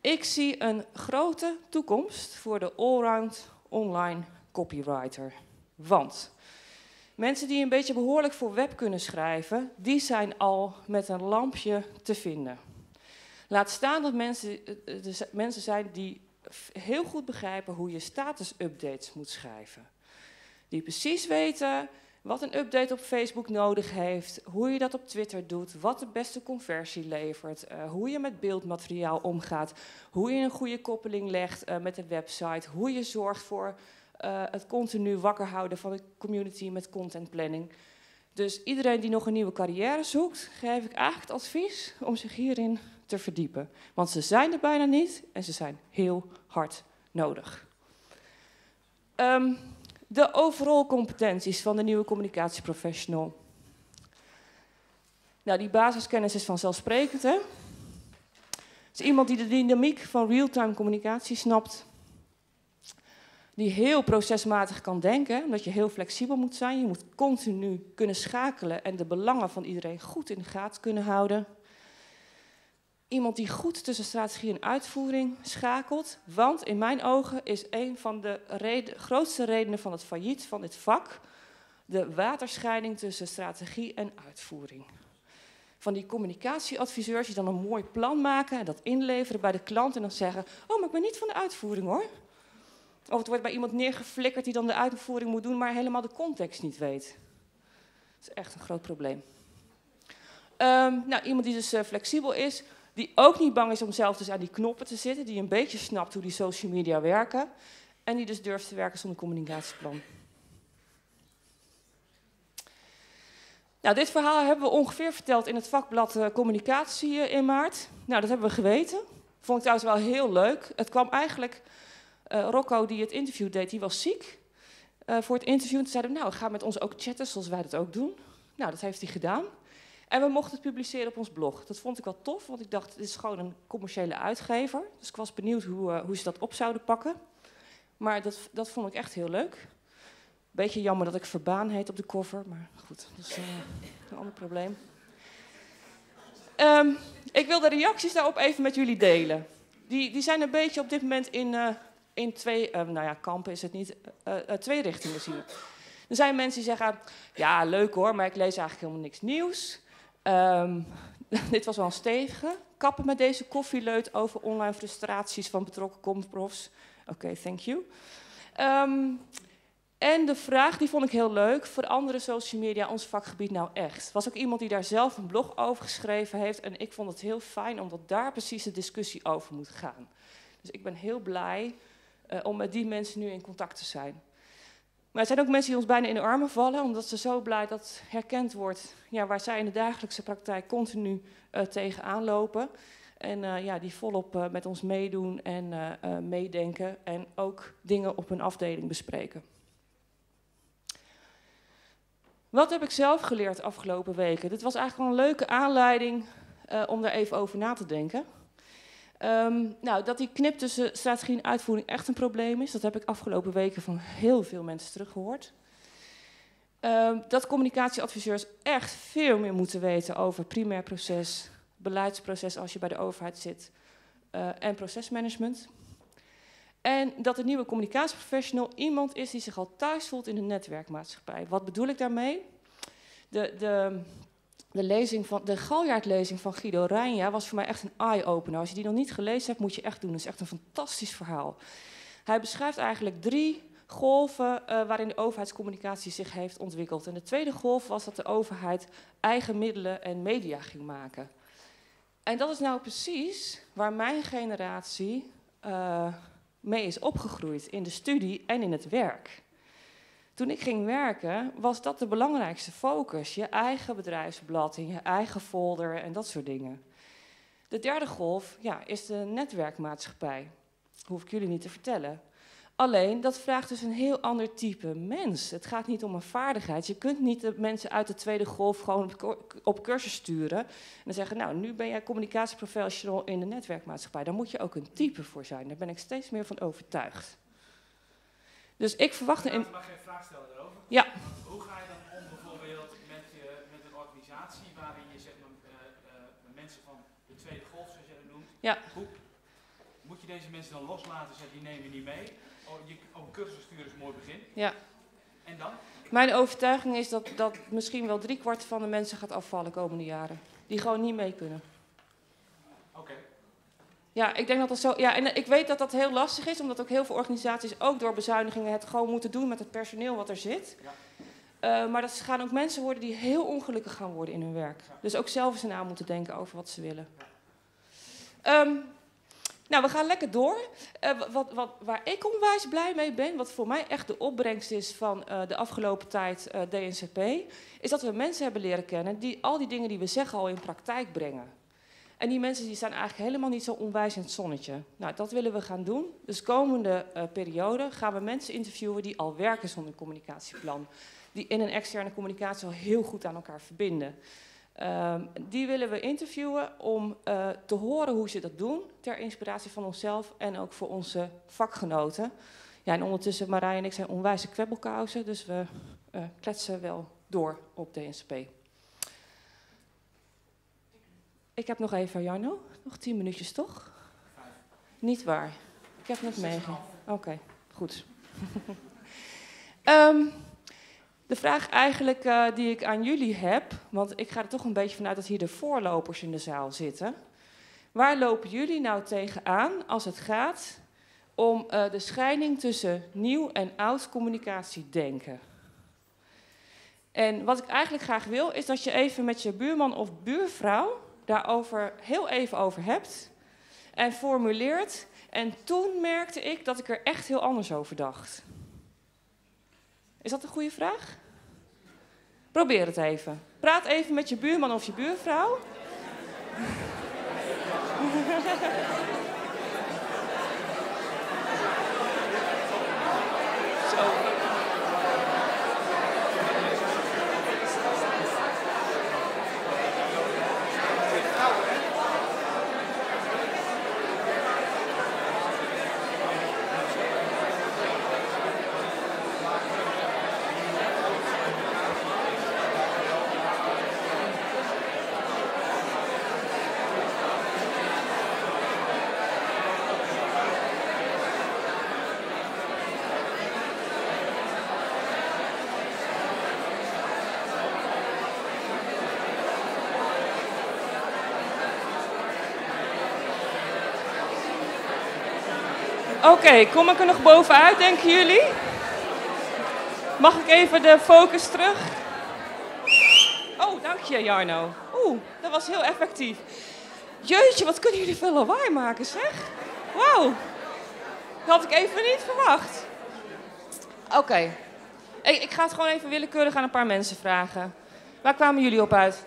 ik zie een grote toekomst voor de allround online copywriter. Want Mensen die een beetje behoorlijk voor web kunnen schrijven, die zijn al met een lampje te vinden. Laat staan dat mensen, uh, mensen zijn die heel goed begrijpen hoe je status-updates moet schrijven. Die precies weten wat een update op Facebook nodig heeft, hoe je dat op Twitter doet, wat de beste conversie levert, uh, hoe je met beeldmateriaal omgaat, hoe je een goede koppeling legt uh, met de website, hoe je zorgt voor uh, het continu wakker houden van de community met content planning. Dus iedereen die nog een nieuwe carrière zoekt, geef ik eigenlijk advies om zich hierin te verdiepen. Want ze zijn er bijna niet en ze zijn heel hard nodig. Um, de overal competenties van de nieuwe communicatieprofessional. Nou, die basiskennis is vanzelfsprekend, hè? Het is iemand die de dynamiek van real-time communicatie snapt. Die heel procesmatig kan denken, omdat je heel flexibel moet zijn. Je moet continu kunnen schakelen en de belangen van iedereen goed in de gaten kunnen houden. Iemand die goed tussen strategie en uitvoering schakelt. Want in mijn ogen is een van de grootste redenen van het failliet van dit vak de waterscheiding tussen strategie en uitvoering. Van die communicatieadviseurs die dan een mooi plan maken en dat inleveren bij de klant en dan zeggen: Oh, maar ik ben niet van de uitvoering hoor. Of het wordt bij iemand neergeflikkerd die dan de uitvoering moet doen, maar helemaal de context niet weet. Dat is echt een groot probleem. Um, nou, iemand die dus uh, flexibel is, die ook niet bang is om zelf dus aan die knoppen te zitten, die een beetje snapt hoe die social media werken en die dus durft te werken zonder communicatieplan. Nou, dit verhaal hebben we ongeveer verteld in het vakblad uh, Communicatie uh, in maart. Nou, dat hebben we geweten. Vond ik trouwens wel heel leuk. Het kwam eigenlijk, uh, Rocco die het interview deed, die was ziek voor het interview. En toen zeiden we, nou, ga met ons ook chatten zoals wij dat ook doen. Nou, dat heeft hij gedaan. En we mochten het publiceren op ons blog. Dat vond ik wel tof, want ik dacht, dit is gewoon een commerciële uitgever. Dus ik was benieuwd hoe, uh, hoe ze dat op zouden pakken. Maar dat, dat vond ik echt heel leuk. Beetje jammer dat ik Verbaan heet op de cover, maar goed, dat is uh, een ander probleem. Um, ik wil de reacties daarop even met jullie delen. Die, die zijn een beetje op dit moment in, uh, in twee, nou ja, kampen is het niet, twee richtingen zien. Er zijn mensen die zeggen, ja leuk hoor, maar ik lees eigenlijk helemaal niks nieuws. Um, dit was wel een stevige. Kappen met deze koffieleut over online frustraties van betrokken komprofs. Oké, thank you. Um, en de vraag, die vond ik heel leuk. Veranderen social media ons vakgebied nou echt? Was ook iemand die daar zelf een blog over geschreven heeft. En ik vond het heel fijn, omdat daar precies de discussie over moet gaan. Dus ik ben heel blij uh, om met die mensen nu in contact te zijn. Maar er zijn ook mensen die ons bijna in de armen vallen, omdat ze zo blij dat herkend wordt ja, waar zij in de dagelijkse praktijk continu uh, tegenaan lopen. En uh, ja, die volop uh, met ons meedoen en meedenken en ook dingen op hun afdeling bespreken. Wat heb ik zelf geleerd de afgelopen weken? Dit was eigenlijk wel een leuke aanleiding om daar even over na te denken. Um, nou, dat die knip tussen strategie en uitvoering echt een probleem is, dat heb ik afgelopen weken van heel veel mensen teruggehoord. Um, dat communicatieadviseurs echt veel meer moeten weten over primair proces, beleidsproces als je bij de overheid zit uh, en procesmanagement. En dat de nieuwe communicatieprofessional iemand is die zich al thuis voelt in de netwerkmaatschappij. Wat bedoel ik daarmee? De, de, de, lezing van, de galjaardlezing van Guido Rijnja was voor mij echt een eye-opener. Als je die nog niet gelezen hebt, moet je echt doen. Het is echt een fantastisch verhaal. Hij beschrijft eigenlijk drie golven uh, waarin de overheidscommunicatie zich heeft ontwikkeld. En de tweede golf was dat de overheid eigen middelen en media ging maken. En dat is nou precies waar mijn generatie uh, mee is opgegroeid in de studie en in het werk. Toen ik ging werken, was dat de belangrijkste focus. Je eigen bedrijfsblad en je eigen folder en dat soort dingen. De derde golf ja, is de netwerkmaatschappij. Hoef ik jullie niet te vertellen. Alleen, dat vraagt dus een heel ander type mens. Het gaat niet om een vaardigheid. Je kunt niet de mensen uit de tweede golf gewoon op cursus sturen. En zeggen, nou, nu ben jij communicatieprofessional in de netwerkmaatschappij. Daar moet je ook een type voor zijn. Daar ben ik steeds meer van overtuigd. Dus ik verwacht... Ik mag geen vraag stellen daarover. Ja. Hoe ga je dan om bijvoorbeeld met, je, met een organisatie waarin je zeg maar, uh, uh, mensen van de tweede golf, zoals je dat noemt, ja. hoe, moet je deze mensen dan loslaten, zeggen die nemen niet mee? Oh, je, oh, een cursus sturen is een mooi begin. Ja. En dan? Mijn overtuiging is dat, dat misschien wel driekwart van de mensen gaat afvallen de komende jaren. Die gewoon niet mee kunnen. Oké. Ja, ik denk dat dat zo. Ja, en ik weet dat dat heel lastig is, omdat ook heel veel organisaties ook door bezuinigingen het gewoon moeten doen met het personeel wat er zit. Ja. Eh, maar dat gaan ook mensen worden die heel ongelukkig gaan worden in hun werk. Dus ook zelf eens na moeten denken over wat ze willen. Ehm, nou, we gaan lekker door. Eh, wat, wat, waar ik onwijs blij mee ben, wat voor mij echt de opbrengst is van eh, de afgelopen tijd DNCP, is dat we mensen hebben leren kennen die al die dingen die we zeggen al in praktijk brengen. En die mensen die staan eigenlijk helemaal niet zo onwijs in het zonnetje. Nou, dat willen we gaan doen. Dus komende periode gaan we mensen interviewen die al werken zonder communicatieplan. Die in een externe communicatie al heel goed aan elkaar verbinden. Um, die willen we interviewen om uh, te horen hoe ze dat doen, ter inspiratie van onszelf en ook voor onze vakgenoten. Ja, en ondertussen, Marij en ik zijn onwijze kwebbelkousen, dus we uh, kletsen wel door op DNSP. Ik heb nog even, Jarno, nog tien minuutjes toch? Vijf. Niet waar. Ik heb net meegenomen. Oké, okay, goed. um, De vraag eigenlijk uh, die ik aan jullie heb, want ik ga er toch een beetje vanuit dat hier de voorlopers in de zaal zitten. Waar lopen jullie nou tegenaan als het gaat om uh, de scheiding tussen nieuw en oud communicatie denken? En wat ik eigenlijk graag wil, is dat je even met je buurman of buurvrouw daarover heel even over hebt en formuleert. En toen merkte ik dat ik er echt heel anders over dacht. Is dat een goede vraag? Probeer het even. Praat even met je buurman of je buurvrouw. Zo. Oké, kom ik er nog bovenuit, denken jullie? Mag ik even de focus terug? Oh, dank je, Jarno. Oeh, dat was heel effectief. Jeetje, wat kunnen jullie veel lawaai maken, zeg. Wauw. Dat had ik even niet verwacht. Oké. Ik ga het gewoon even willekeurig aan een paar mensen vragen. Waar kwamen jullie op uit?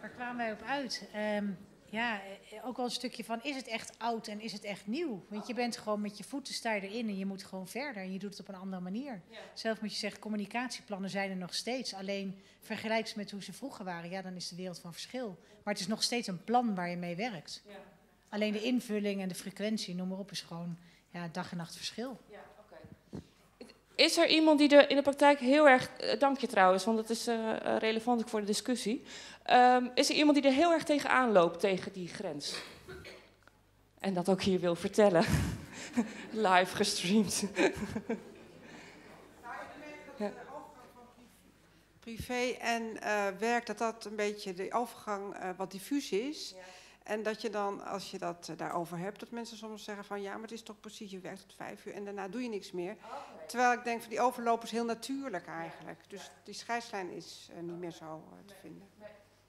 Waar kwamen wij op uit? Um, ja, eh, ook wel een stukje van is het echt oud en is het echt nieuw? Want je bent gewoon met je voeten sta je erin en je moet gewoon verder en je doet het op een andere manier. Ja. Zelf moet je zeggen, communicatieplannen zijn er nog steeds. Alleen vergelijk ze met hoe ze vroeger waren, ja, dan is de wereld van verschil. Maar het is nog steeds een plan waar je mee werkt. Ja. Alleen de invulling en de frequentie, noem maar op, is gewoon ja, dag en nacht verschil. Ja. Is er iemand die er in de praktijk heel erg, uh, dank je trouwens, want dat is uh, relevant ook voor de discussie. Um, is er iemand die er heel erg tegenaan loopt tegen die grens? En dat ook hier wil vertellen. Live gestreamd. ja. Privé en uh, werk, dat dat een beetje de overgang wat diffuus is. Ja. En dat je dan, als je dat uh, daarover hebt, dat mensen soms zeggen van ja, maar het is toch precies, je werkt tot vijf uur en daarna doe je niks meer. Okay. Terwijl ik denk van die overloop is heel natuurlijk eigenlijk. Dus die scheidslijn is niet meer zo te vinden.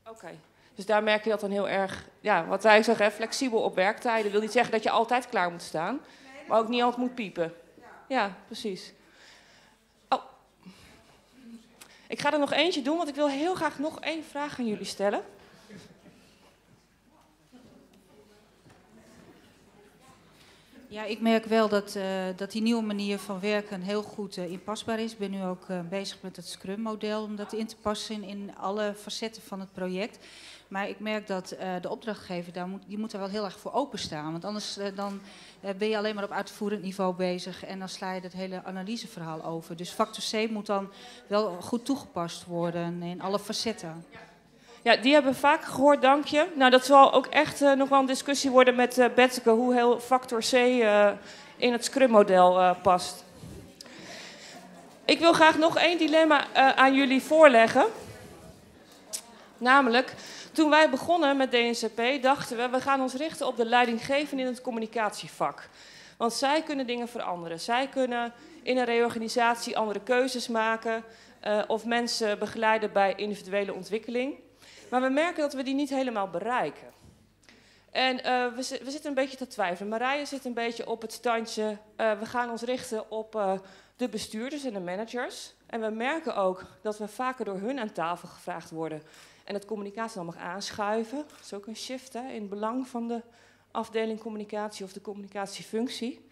Oké. Dus daar merk je dat dan heel erg, ja, wat wij zeggen, flexibel op werktijden. wil niet zeggen dat je altijd klaar moet staan, maar ook niet altijd moet piepen. Ja precies. Oh. Ik ga er nog eentje doen, want ik wil heel graag nog één vraag aan jullie stellen. Ja, ik merk wel dat, uh, dat die nieuwe manier van werken heel goed uh, inpasbaar is. Ik ben nu ook uh, bezig met het Scrum-model om dat in te passen in, alle facetten van het project. Maar ik merk dat de opdrachtgever, daar moet, die moet er wel heel erg voor openstaan. Want anders dan, ben je alleen maar op uitvoerend niveau bezig en dan sla je het hele analyseverhaal over. Dus factor C moet dan wel goed toegepast worden in alle facetten. Ja, die hebben we vaak gehoord, dank je. Nou, dat zal ook echt uh, nog wel een discussie worden met uh, hoe heel factor C uh, in het Scrum-model past. Ik wil graag nog één dilemma aan jullie voorleggen. Namelijk, toen wij begonnen met DNCP, dachten we, we gaan ons richten op de leidinggevenden in het communicatievak. Want zij kunnen dingen veranderen. Zij kunnen in een reorganisatie andere keuzes maken of mensen begeleiden bij individuele ontwikkeling. Maar we merken dat we die niet helemaal bereiken. En uh, we, zitten een beetje te twijfelen. Marije zit een beetje op het standje. Uh, we gaan ons richten op de bestuurders en de managers. En we merken ook dat we vaker door hun aan tafel gevraagd worden. En het communicatie dan mag aanschuiven. Dat is ook een shift in het belang van de afdeling communicatie of de communicatiefunctie.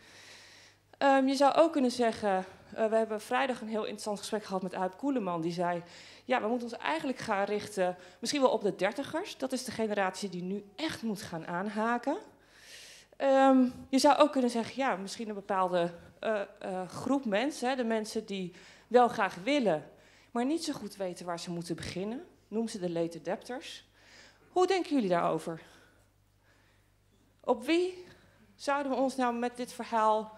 Um, je zou ook kunnen zeggen, uh, we hebben vrijdag een heel interessant gesprek gehad met Aap Koeleman. Die zei, ja, we moeten ons eigenlijk gaan richten misschien wel op de dertigers. Dat is de generatie die nu echt moet gaan aanhaken. Um, je zou ook kunnen zeggen, ja, misschien een bepaalde uh, uh, groep mensen. Hè, de mensen die wel graag willen, maar niet zo goed weten waar ze moeten beginnen. Noem ze de late adapters. Hoe denken jullie daarover? Op wie zouden we ons nou met dit verhaal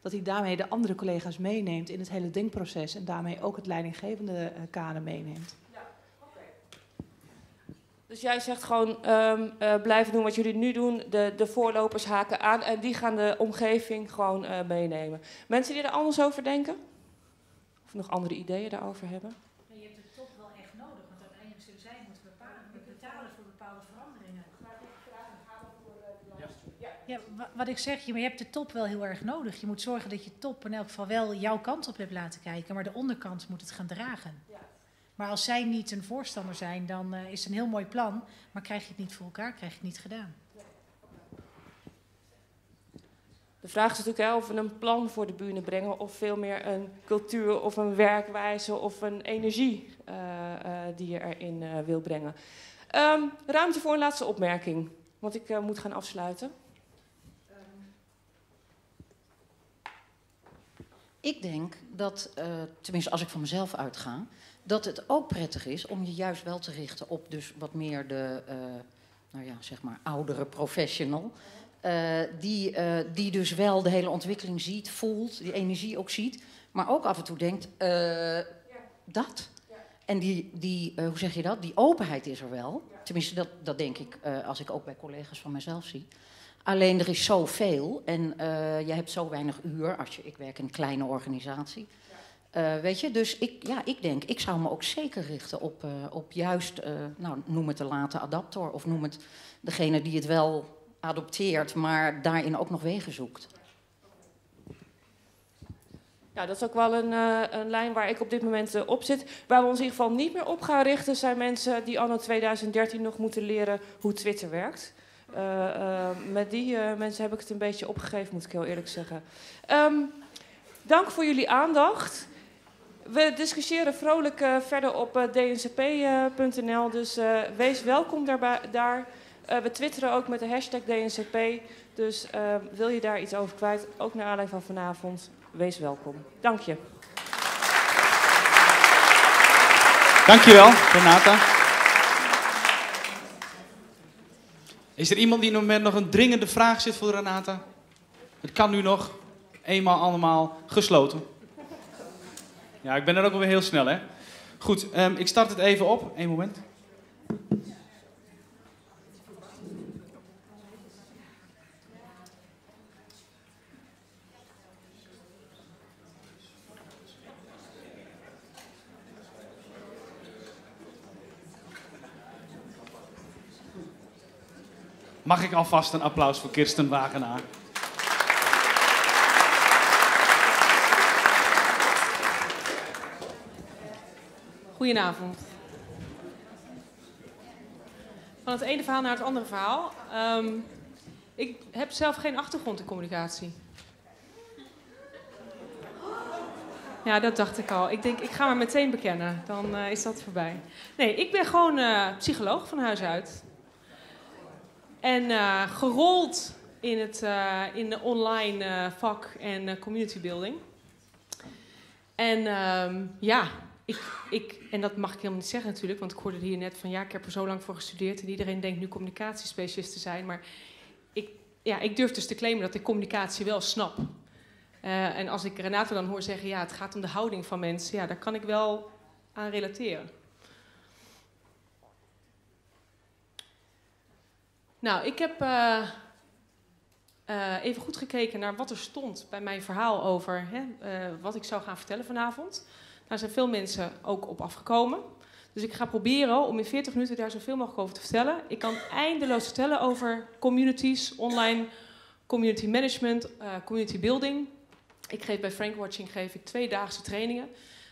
dat hij daarmee de andere collega's meeneemt in het hele denkproces en daarmee ook het leidinggevende uh, kader meeneemt. Dus jij zegt gewoon um, uh, blijven doen wat jullie nu doen, de, de voorlopers haken aan en die gaan de omgeving gewoon meenemen. Mensen die er anders over denken? Of nog andere ideeën daarover hebben? Ja, wat ik zeg, je, je hebt de top wel heel erg nodig. Je moet zorgen dat je top in elk geval wel jouw kant op hebt laten kijken, maar de onderkant moet het gaan dragen. Ja. Maar als zij niet een voorstander zijn, dan uh, is het een heel mooi plan, maar krijg je het niet voor elkaar, krijg je het niet gedaan. De vraag is natuurlijk hè, of we een plan voor de bühne brengen of veel meer een cultuur of een werkwijze of een energie uh, uh, die je erin wil brengen. Um, ruimte voor een laatste opmerking, want ik moet gaan afsluiten. Ik denk dat, uh, tenminste als ik van mezelf uitga, dat het ook prettig is om je juist wel te richten op dus wat meer de, uh, nou ja, zeg maar oudere professional. Uh, die, die dus wel de hele ontwikkeling ziet, voelt, die energie ook ziet, maar ook af en toe denkt, ja. dat. Ja. En die, die hoe zeg je dat, die openheid is er wel. Tenminste, dat, dat denk ik als ik ook bij collega's van mezelf zie. Alleen er is zoveel en uh, je hebt zo weinig uur. Als je, ik werk in een kleine organisatie. Uh, weet je, dus ik, ja, ik denk, ik zou me ook zeker richten op, uh, op juist, nou, noem het de late adaptor of noem het degene die het wel adopteert, maar daarin ook nog wegen zoekt. Ja, dat is ook wel een, een lijn waar ik op dit moment op zit. Waar we ons in ieder geval niet meer op gaan richten, zijn mensen die anno 2013 nog moeten leren hoe Twitter werkt. Uh, uh, met die uh, mensen heb ik het een beetje opgegeven, moet ik heel eerlijk zeggen. Um, dank voor jullie aandacht. We discussiëren vrolijk verder op dncp.nl, dus wees welkom daarbij, daar. we twitteren ook met de hashtag DNCP, dus wil je daar iets over kwijt, ook naar aanleiding van vanavond, wees welkom. Dank je. Dankjewel, Renata. Is er iemand die nog een dringende vraag zit voor Renata? Het kan nu nog. Eenmaal allemaal gesloten. Ja, ik ben er ook alweer heel snel, hè? Goed, um, ik start het even op. Eén moment. Mag ik alvast een applaus voor Kirsten Wagenaar? Goedenavond. Van het ene verhaal naar het andere verhaal. Um, ik heb zelf geen achtergrond in communicatie. Ja, dat dacht ik al. Ik denk, ik ga maar meteen bekennen. Dan eh, is dat voorbij. Nee, ik ben gewoon eh, psycholoog van huis uit. En eh, gerold in, het, eh, in de online eh, vak en community building. En ehm, ja, ik, ik, en dat mag ik helemaal niet zeggen natuurlijk, want ik hoorde hier net van ja, ik heb er zo lang voor gestudeerd en iedereen denkt nu communicatiespecialist te zijn. Maar ik, ja, ik durf dus te claimen dat ik communicatie wel snap. En als ik Renate dan hoor zeggen, ja, het gaat om de houding van mensen, ja, daar kan ik wel aan relateren. Nou, ik heb eh, eh, even goed gekeken naar wat er stond bij mijn verhaal over hè, eh, wat ik zou gaan vertellen vanavond. Daar zijn veel mensen ook op afgekomen. Dus ik ga proberen om in 40 minuten daar zoveel mogelijk over te vertellen. Ik kan eindeloos vertellen over communities, online community management, community building. Ik geef bij Frankwatching geef ik tweedaagse trainingen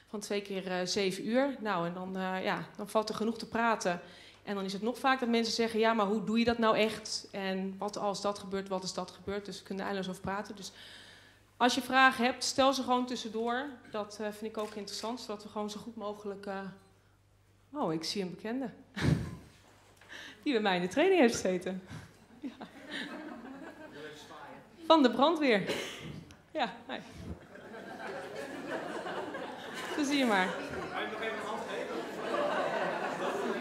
van twee keer zeven uur. Nou, en dan, ja, dan valt er genoeg te praten. En dan is het nog vaak dat mensen zeggen: ja, maar hoe doe je dat nou echt? En wat als dat gebeurt, wat is dat gebeurd? Dus we kunnen eindeloos over praten. Dus als je vragen hebt, stel ze gewoon tussendoor. Dat eh, vind ik ook interessant, zodat we gewoon zo goed mogelijk. eh, Oh, ik zie een bekende. Die bij mij in de training heeft gezeten. Ja. Van de brandweer. Ja, hi. Zo zie je maar.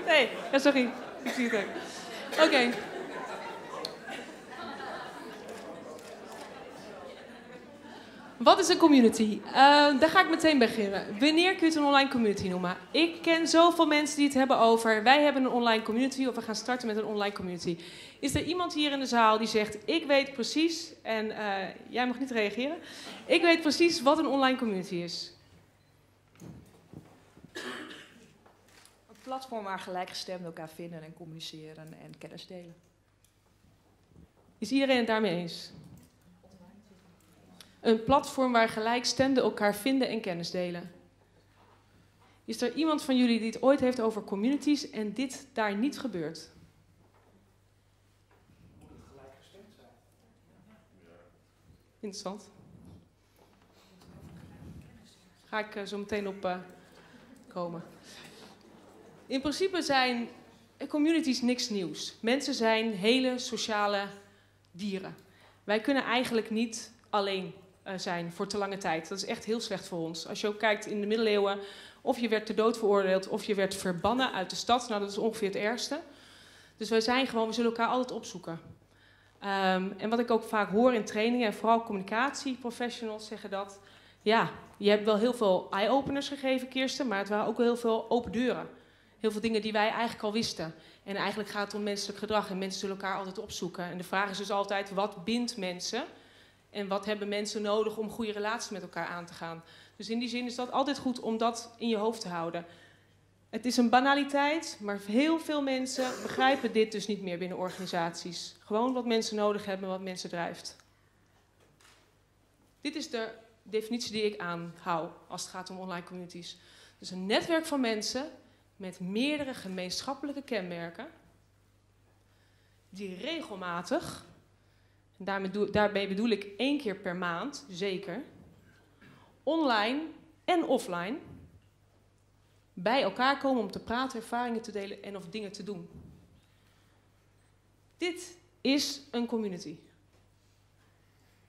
Nee, ja, sorry. Ik zie het ook. Oké. Wat is een community? Eh, daar ga ik meteen beginnen. Wanneer kun je het een online community noemen? Ik ken zoveel mensen die het hebben over... wij hebben een online community of we gaan starten met een online community. Is er iemand hier in de zaal die zegt... ik weet precies, en eh, jij mag niet reageren... ik weet precies wat een online community is. Platform waar gelijkgestemden elkaar vinden en communiceren en kennis delen. Is iedereen het daarmee eens? Een platform waar gelijkstemden elkaar vinden en kennis delen. Is er iemand van jullie die het ooit heeft over communities en dit daar niet gebeurt? Interessant. Ga ik eh, zo meteen op eh, komen. In principe zijn communities niks nieuws. Mensen zijn hele sociale dieren. Wij kunnen eigenlijk niet alleen eh, zijn voor te lange tijd. Dat is echt heel slecht voor ons. Als je ook kijkt in de middeleeuwen, of je werd ter dood veroordeeld, of je werd verbannen uit de stad. Nou, dat is ongeveer het ergste. Dus wij zijn gewoon, we zullen elkaar altijd opzoeken. Ehm, en wat ik ook vaak hoor in trainingen, en vooral communicatieprofessionals zeggen dat... Ja, je hebt wel heel veel eye-openers gegeven, Kirsten, maar het waren ook wel heel veel open deuren. Heel veel dingen die wij eigenlijk al wisten. En eigenlijk gaat het om menselijk gedrag en mensen zullen elkaar altijd opzoeken. En de vraag is dus altijd, wat bindt mensen? En wat hebben mensen nodig om goede relaties met elkaar aan te gaan? Dus in die zin is dat altijd goed om dat in je hoofd te houden. Het is een banaliteit, maar heel veel mensen begrijpen dit dus niet meer binnen organisaties. Gewoon wat mensen nodig hebben, wat mensen drijft. Dit is de definitie die ik aanhoud als het gaat om online communities. Dus een netwerk van mensen met meerdere gemeenschappelijke kenmerken, die regelmatig, en daarmee, bedoel ik één keer per maand, zeker, online en offline, bij elkaar komen om te praten, ervaringen te delen en of dingen te doen. Dit is een community.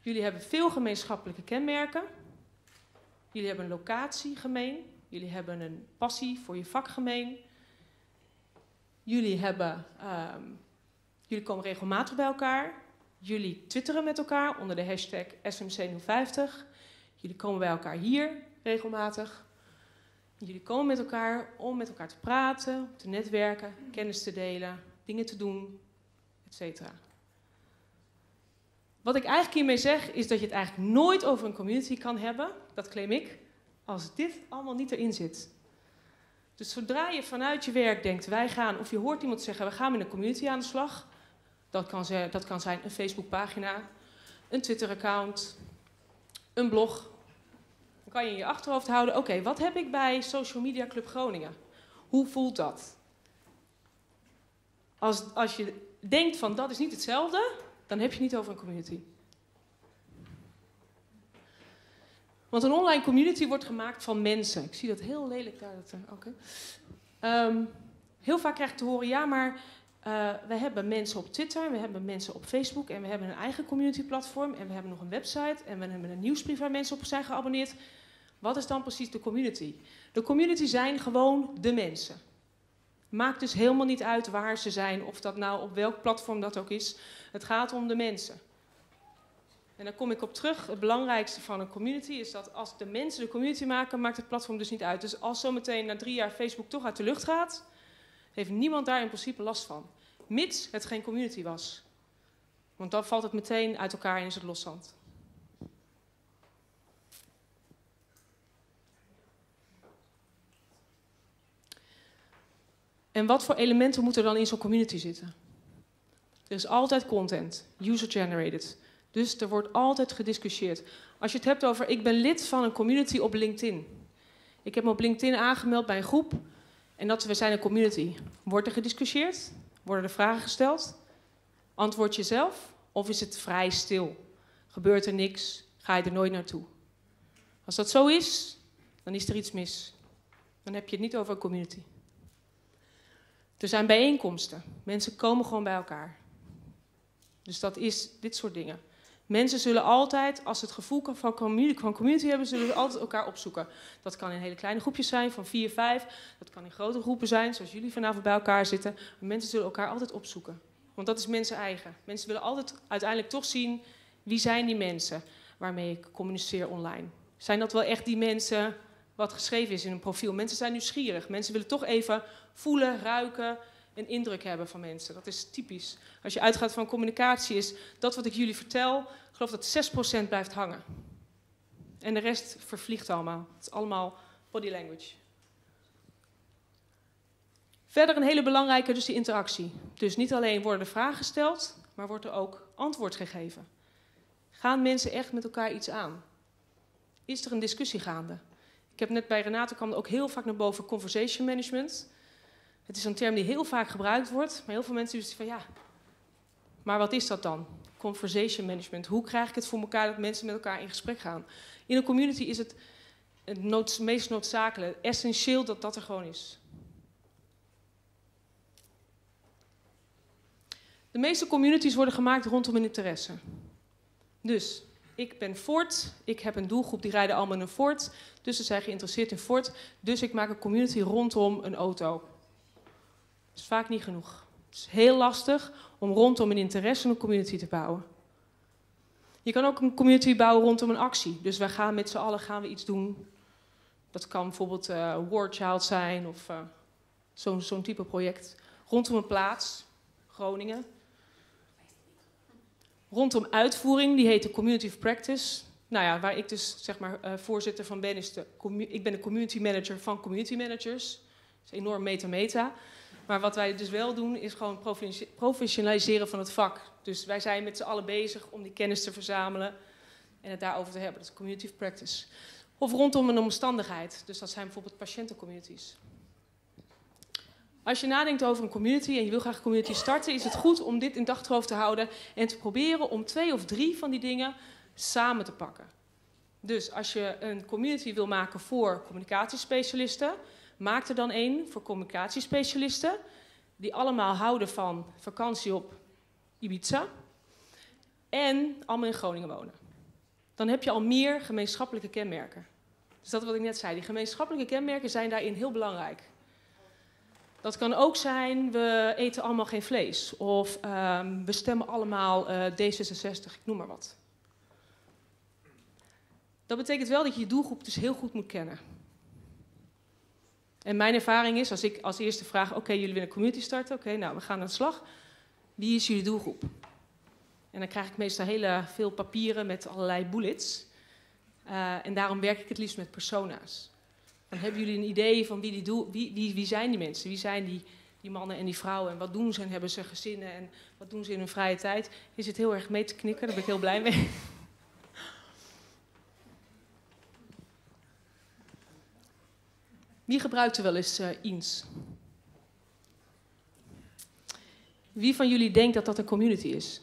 Jullie hebben veel gemeenschappelijke kenmerken. Jullie hebben een locatie gemeen. Jullie hebben een passie voor je vak gemeen. Jullie, hebben, ehm, jullie komen regelmatig bij elkaar. Jullie twitteren met elkaar onder de hashtag SMC050. Jullie komen bij elkaar hier regelmatig. Jullie komen met elkaar om met elkaar te praten, te netwerken, kennis te delen, dingen te doen, etc. Wat ik eigenlijk hiermee zeg, is dat je het eigenlijk nooit over een community kan hebben, dat claim ik, als dit allemaal niet erin zit. Dus zodra je vanuit je werk denkt, wij gaan, of je hoort iemand zeggen, we gaan met een community aan de slag, dat kan, ze- dat kan zijn een Facebookpagina, een Twitter-account, een blog. Dan kan je in je achterhoofd houden, oké, wat heb ik bij Social Media Club Groningen? Hoe voelt dat? Als, als je denkt van dat is niet hetzelfde, dan heb je niet over een community. Want een online community wordt gemaakt van mensen. Ik zie dat heel lelijk daar. Dat, Oké. Ehm, heel vaak krijg ik te horen, ja, maar uh, we hebben mensen op Twitter, we hebben mensen op Facebook en we hebben een eigen community platform en we hebben nog een website en we hebben een nieuwsbrief waar mensen op zijn geabonneerd. Wat is dan precies de community? De community zijn gewoon de mensen. Maakt dus helemaal niet uit waar ze zijn, of dat nou op welk platform dat ook is. Het gaat om de mensen. En daar kom ik op terug. Het belangrijkste van een community is dat als de mensen de community maken, maakt het platform dus niet uit. Dus als zometeen na drie jaar Facebook toch uit de lucht gaat, heeft niemand daar in principe last van. Mits het geen community was. Want dan valt het meteen uit elkaar en is het loszand. En wat voor elementen moeten er dan in zo'n community zitten? Er is altijd content, user-generated. Dus er wordt altijd gediscussieerd. Als je het hebt over, ik ben lid van een community op LinkedIn. Ik heb me op LinkedIn aangemeld bij een groep en dat we zijn een community. Wordt er gediscussieerd? Worden er vragen gesteld? Antwoord je zelf? Of is het vrij stil? Gebeurt er niks? Ga je er nooit naartoe? Als dat zo is, dan is er iets mis. Dan heb je het niet over een community. Er zijn bijeenkomsten. Mensen komen gewoon bij elkaar. Dus dat is dit soort dingen. Mensen zullen altijd, als ze het gevoel van community, van community hebben, zullen ze altijd elkaar opzoeken. Dat kan in hele kleine groepjes zijn, van vier, vijf. Dat kan in grote groepen zijn, zoals jullie vanavond bij elkaar zitten. Maar mensen zullen elkaar altijd opzoeken. Want dat is mensen eigen. Mensen willen altijd uiteindelijk toch zien, wie zijn die mensen waarmee ik communiceer online. Zijn dat wel echt die mensen wat geschreven is in een profiel? Mensen zijn nieuwsgierig. Mensen willen toch even voelen, ruiken, een indruk hebben van mensen. Dat is typisch. Als je uitgaat van communicatie, is dat wat ik jullie vertel, geloof dat 6% blijft hangen. En de rest vervliegt allemaal. Het is allemaal body language. Verder een hele belangrijke, dus die interactie. Dus niet alleen worden vragen gesteld, maar wordt er ook antwoord gegeven. Gaan mensen echt met elkaar iets aan? Is er een discussie gaande? Ik heb net bij Renate kwam ook heel vaak naar boven conversation management. Het is een term die heel vaak gebruikt wordt, maar heel veel mensen zeggen van ja, maar wat is dat dan? Conversation management. Hoe krijg ik het voor elkaar dat mensen met elkaar in gesprek gaan? In een community is het het meest noodzakelijk, essentieel dat dat er gewoon is. De meeste communities worden gemaakt rondom een interesse. Dus ik ben Ford, ik heb een doelgroep die rijden allemaal in een Ford, dus ze zijn geïnteresseerd in Ford, dus ik maak een community rondom een auto is vaak niet genoeg. Het is heel lastig om rondom een interesse een community te bouwen. Je kan ook een community bouwen rondom een actie. Dus wij gaan met z'n allen gaan we iets doen. Dat kan bijvoorbeeld uh, War Child zijn of uh, zo'n zo type project. Rondom een plaats, Groningen. Rondom uitvoering, die heet de Community of Practice. Nou ja, waar ik dus zeg maar uh, voorzitter van ben, is de ik ben de community manager van community managers. Dat is enorm meta-meta. Maar wat wij dus wel doen, is gewoon professionaliseren van het vak. Dus wij zijn met z'n allen bezig om die kennis te verzamelen en het daarover te hebben. Dat is community of practice. Of rondom een omstandigheid. Dus dat zijn bijvoorbeeld patiëntencommunities. Als je nadenkt over een community en je wil graag een community starten, is het goed om dit in dachterhoofd te houden en te proberen om twee of drie van die dingen samen te pakken. Dus als je een community wil maken voor communicatiespecialisten, Maak er dan één voor communicatiespecialisten, die allemaal houden van vakantie op Ibiza en allemaal in Groningen wonen. Dan heb je al meer gemeenschappelijke kenmerken. Dus dat wat ik net zei, die gemeenschappelijke kenmerken zijn daarin heel belangrijk. Dat kan ook zijn, we eten allemaal geen vlees. Of um, we stemmen allemaal uh, D66, ik noem maar wat. Dat betekent wel dat je je doelgroep dus heel goed moet kennen. En mijn ervaring is, als ik als eerste vraag, oké, jullie willen een community starten, oké, nou, we gaan aan de slag. Wie is jullie doelgroep? En dan krijg ik meestal hele veel papieren met allerlei bullets. Uh, en daarom werk ik het liefst met persona's. Dan hebben jullie een idee van wie, die doel, wie, wie, wie zijn die mensen? Wie zijn die, die mannen en die vrouwen? En wat doen ze? En hebben ze gezinnen? En wat doen ze in hun vrije tijd? Je zit heel erg mee te knikken, daar ben ik heel blij mee. Wie gebruikt er wel eens uh? Wie van jullie denkt dat dat een community is?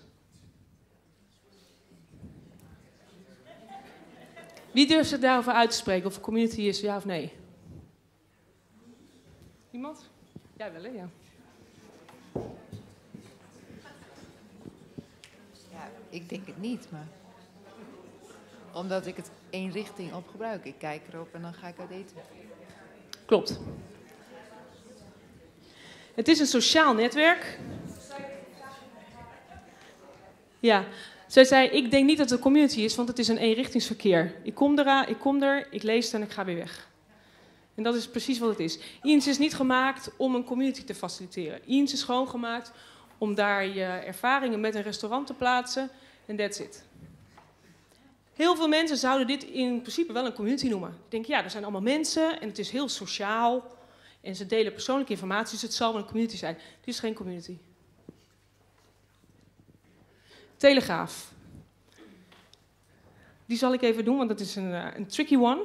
Wie durft zich daarover uit te spreken? Of een community is, ja of nee? Iemand? Jij wel, hè? Ja. Ja, ik denk het niet, maar... Omdat ik het één richting op gebruik. Ik kijk erop en dan ga ik uit eten. Klopt. Het is een sociaal netwerk. Ja, zij zei, ik denk niet dat het een community is, want het is een eenrichtingsverkeer. Ik kom, eraan, ik kom er, ik lees het en ik ga weer weg. En dat is precies wat het is. IENS is niet gemaakt om een community te faciliteren. IENS is gewoon gemaakt om daar je ervaringen met een restaurant te plaatsen en that's it. Heel veel mensen zouden dit in principe wel een community noemen. Ik denk, ja, er zijn allemaal mensen en het is heel sociaal. En ze delen persoonlijke informatie, dus het zal wel een community zijn. Dit is geen community. Telegraaf. Die zal ik even doen, want dat is een, uh, een tricky one.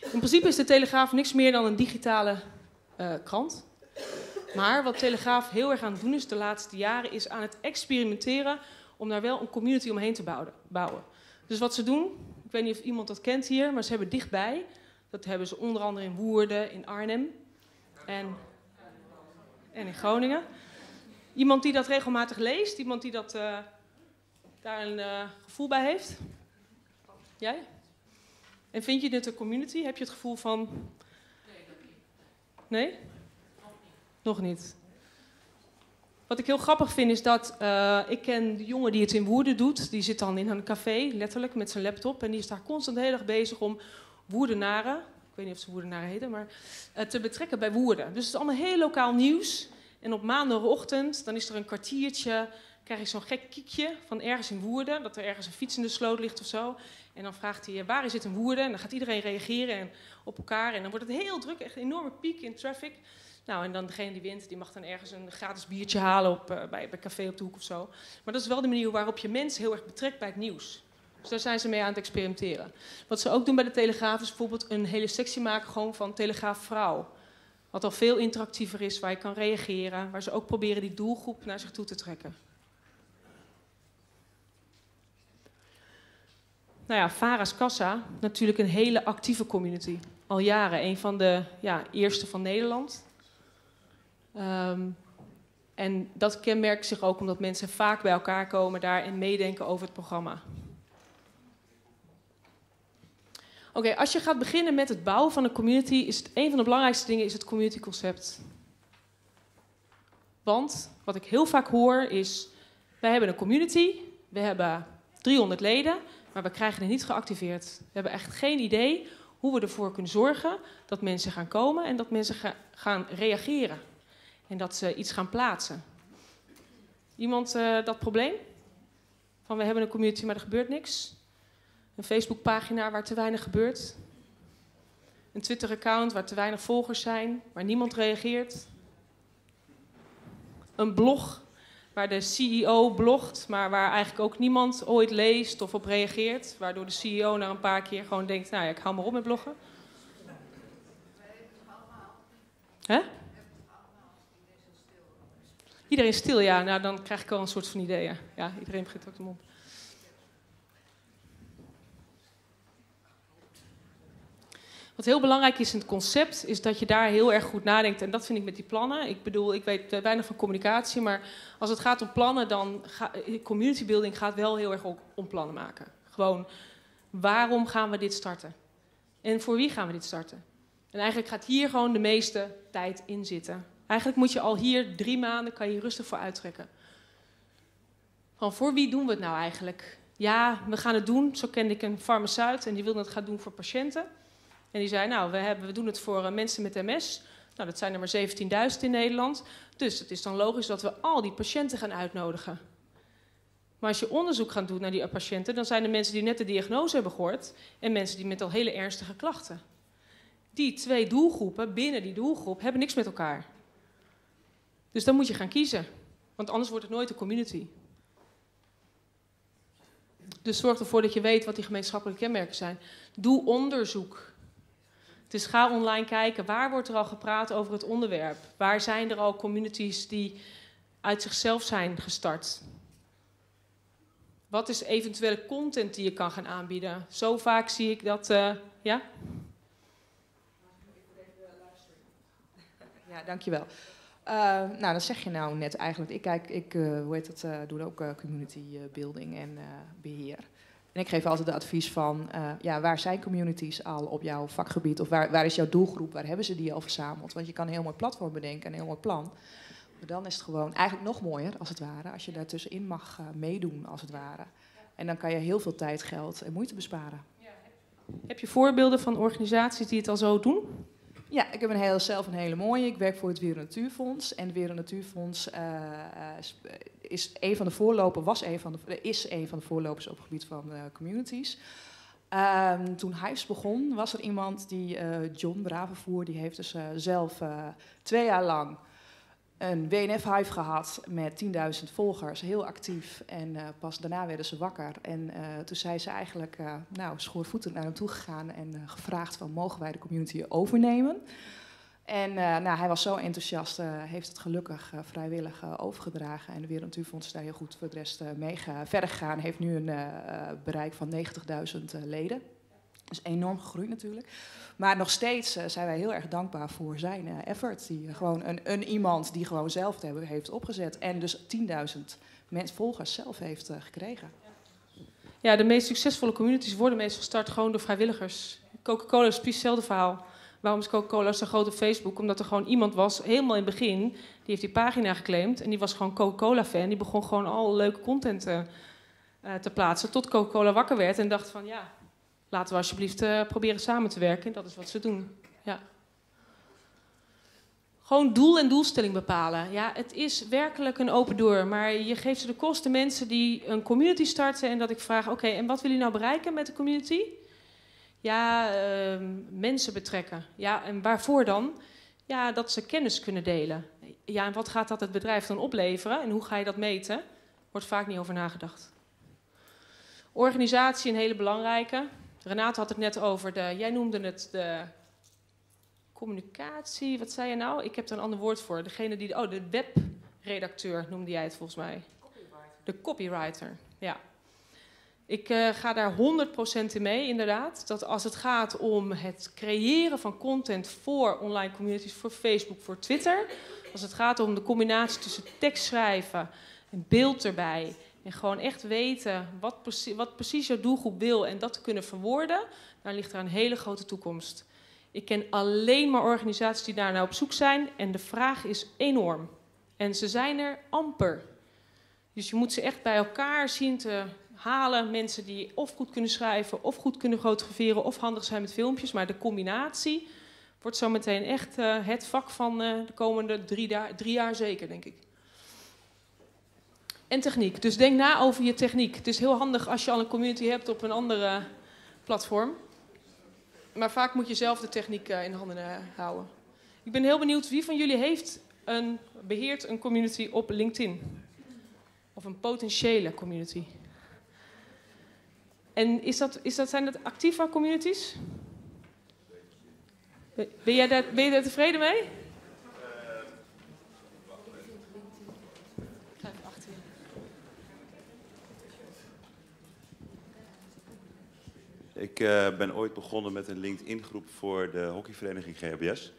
In principe is de Telegraaf niks meer dan een digitale uh, krant. Maar wat Telegraaf heel erg aan het doen is de laatste jaren, is aan het experimenteren om daar wel een community omheen te bouwen. Dus wat ze doen, ik weet niet of iemand dat kent hier, maar ze hebben dichtbij, dat hebben ze onder andere in Woerden, in Arnhem en, en in Groningen. Iemand die dat regelmatig leest, iemand die dat, uh, daar een uh, gevoel bij heeft? Jij? En vind je dit een community? Heb je het gevoel van. Nee? Nog niet. Wat ik heel grappig vind is dat uh, ik ken de jongen die het in Woerden doet. Die zit dan in een café, letterlijk, met zijn laptop. En die is daar constant heel erg bezig om Woerdenaren, ik weet niet of ze Woerdenaren heten, maar uh, te betrekken bij Woerden. Dus het is allemaal heel lokaal nieuws. En op maandagochtend, dan is er een kwartiertje, krijg ik zo'n gek kiekje van ergens in Woerden. Dat er ergens een fiets in de sloot ligt of zo. En dan vraagt hij, waar is het in Woerden? En dan gaat iedereen reageren en op elkaar. En dan wordt het heel druk, echt een enorme piek in traffic. Nou, en dan degene die wint, die mag dan ergens een gratis biertje halen op, uh, bij, bij café op de hoek of zo. Maar dat is wel de manier waarop je mensen heel erg betrekt bij het nieuws. Dus daar zijn ze mee aan het experimenteren. Wat ze ook doen bij de Telegraaf is bijvoorbeeld een hele sectie maken gewoon van Telegraaf Vrouw. Wat al veel interactiever is, waar je kan reageren. Waar ze ook proberen die doelgroep naar zich toe te trekken. Nou ja, Vara's Kassa, natuurlijk een hele actieve community. Al jaren, een van de ja, eerste van Nederland. Um, en dat kenmerkt zich ook omdat mensen vaak bij elkaar komen daar en meedenken over het programma. Oké, als je gaat beginnen met het bouwen van een community, is het een van de belangrijkste dingen is het community concept. Want wat ik heel vaak hoor is, wij hebben een community, we hebben 300 leden, maar we krijgen het niet geactiveerd. We hebben echt geen idee hoe we ervoor kunnen zorgen dat mensen gaan komen en dat mensen ga, gaan reageren. En dat ze iets gaan plaatsen. Iemand uh, dat probleem? Van we hebben een community, maar er gebeurt niks. Een Facebookpagina waar te weinig gebeurt. Een Twitter-account waar te weinig volgers zijn, waar niemand reageert. Een blog waar de CEO blogt, maar waar eigenlijk ook niemand ooit leest of op reageert. Waardoor de CEO na een paar keer gewoon denkt, nou ja, ik hou maar op met bloggen. Hè? Iedereen stil, ja. Nou, dan krijg ik al een soort van ideeën. Ja, iedereen begint ook de mond. Wat heel belangrijk is in het concept, is dat je daar heel erg goed nadenkt. En dat vind ik met die plannen. Ik bedoel, ik weet weinig van communicatie, maar als het gaat om plannen, dan gaat community building gaat wel heel erg om plannen maken. Gewoon, waarom gaan we dit starten? En voor wie gaan we dit starten? En eigenlijk gaat hier gewoon de meeste tijd in zitten. Eigenlijk moet je al hier drie maanden, kan je rustig voor uittrekken. Van voor wie doen we het nou eigenlijk? Ja, we gaan het doen. Zo kende ik een farmaceut en die wilde het gaan doen voor patiënten. En die zei, nou, we, hebben, we doen het voor uh, mensen met MS. Nou, dat zijn er maar 17.000 in Nederland. Dus het is dan logisch dat we al die patiënten gaan uitnodigen. Maar als je onderzoek gaat doen naar die patiënten, dan zijn er mensen die net de diagnose hebben gehoord en mensen die met al hele ernstige klachten. Die twee doelgroepen binnen die doelgroep hebben niks met elkaar. Dus dan moet je gaan kiezen, want anders wordt het nooit een community. Dus zorg ervoor dat je weet wat die gemeenschappelijke kenmerken zijn. Doe onderzoek. Dus ga online kijken, waar wordt er al gepraat over het onderwerp? Waar zijn er al communities die uit zichzelf zijn gestart? Wat is eventuele content die je kan gaan aanbieden? Zo vaak zie ik dat, uh, ja? Ja, dankjewel. Uh, nou, dat zeg je nou net eigenlijk. Ik kijk, ik uh, hoe heet het, uh, doe ook community building en beheer. En ik geef altijd de advies van, ja, waar zijn communities al op jouw vakgebied? Of waar, waar is jouw doelgroep? Waar hebben ze die al verzameld? Want je kan een heel mooi platform bedenken, een heel mooi plan. Maar dan is het gewoon eigenlijk nog mooier, als het ware, als je daartussenin mag meedoen, als het ware. En dan kan je heel veel tijd, geld en moeite besparen. Heb je voorbeelden van organisaties die het al zo doen? Ja, ik heb een heel, zelf een hele mooie. Ik werk voor het Wereld Natuurfonds. En het Wereld Natuurfonds uh, is een van de voorlopers, was een van de, is een van de voorlopers op het gebied van uh, communities. Um, toen Hives begon, was er iemand die, John Bravenvoer, die heeft dus zelf twee jaar lang een WNF-hive gehad met 10.000 volgers, heel actief. En uh, pas daarna werden ze wakker. En uh, toen zei ze eigenlijk, uh, nou, schoorvoetend naar hem toe gegaan en gevraagd van, mogen wij de community overnemen? En nou, hij was zo enthousiast, heeft het gelukkig vrijwillig overgedragen. En de Wereld Natuurfonds is daar heel goed voor de rest mee verder gegaan. Heeft nu een bereik van 90.000 leden. Dus enorm gegroeid natuurlijk. Maar nog steeds uh, zijn wij heel erg dankbaar voor zijn uh, effort. Die, uh, gewoon een, een, iemand die gewoon zelf heeft opgezet. En dus 10.000 volgers zelf heeft gekregen. Ja, de meest succesvolle communities worden meestal gestart gewoon door vrijwilligers. Coca-Cola is precies hetzelfde verhaal. Waarom is Coca-Cola zo groot op Facebook? Omdat er gewoon iemand was, helemaal in het begin, die heeft die pagina geclaimd. En die was gewoon Coca-Cola-fan. Die begon gewoon al leuke content te plaatsen. Tot Coca-Cola wakker werd en dacht van ja, laten we alsjeblieft uh, proberen samen te werken. Dat is wat ze doen. Ja. Gewoon doel en doelstelling bepalen. Ja, het is werkelijk een open deur. Maar je geeft ze de kosten mensen die een community starten. En dat ik vraag, oké, en wat wil je nou bereiken met de community? Ja, uh, mensen betrekken. Ja, en waarvoor dan? Ja, dat ze kennis kunnen delen. Ja, en wat gaat dat het bedrijf dan opleveren? En hoe ga je dat meten? Wordt vaak niet over nagedacht. Organisatie, een hele belangrijke. Renate had het net over de, jij noemde het de communicatie, wat zei je nou? Ik heb er een ander woord voor. Degene die, oh, de webredacteur noemde jij het volgens mij. Copywriter. De copywriter, ja. Ik uh, ga daar 100% in mee, inderdaad. Dat als het gaat om het creëren van content voor online communities, voor Facebook, voor Twitter. Als het gaat om de combinatie tussen tekst schrijven en beeld erbij en gewoon echt weten wat, precies, wat precies jouw doelgroep wil en dat te kunnen verwoorden, daar ligt er een hele grote toekomst. Ik ken alleen maar organisaties die daar nou op zoek zijn en de vraag is enorm. En ze zijn er amper. Dus je moet ze echt bij elkaar zien te halen. Mensen die of goed kunnen schrijven, of goed kunnen fotograferen, of handig zijn met filmpjes. Maar de combinatie wordt zo meteen echt uh, het vak van uh, de komende drie jaar zeker, denk ik. En techniek. Dus denk na over je techniek. Het is heel handig als je al een community hebt op een andere platform. Maar vaak moet je zelf de techniek eh, in handen eh, houden. Ik ben heel benieuwd wie van jullie heeft een, beheert een community op LinkedIn? Of een potentiële community? En is dat, is dat, zijn dat actieve communities? Ben, jij daar, ben je daar tevreden mee? Ik uh, ben ooit begonnen met een LinkedIn-groep voor de hockeyvereniging GHBS.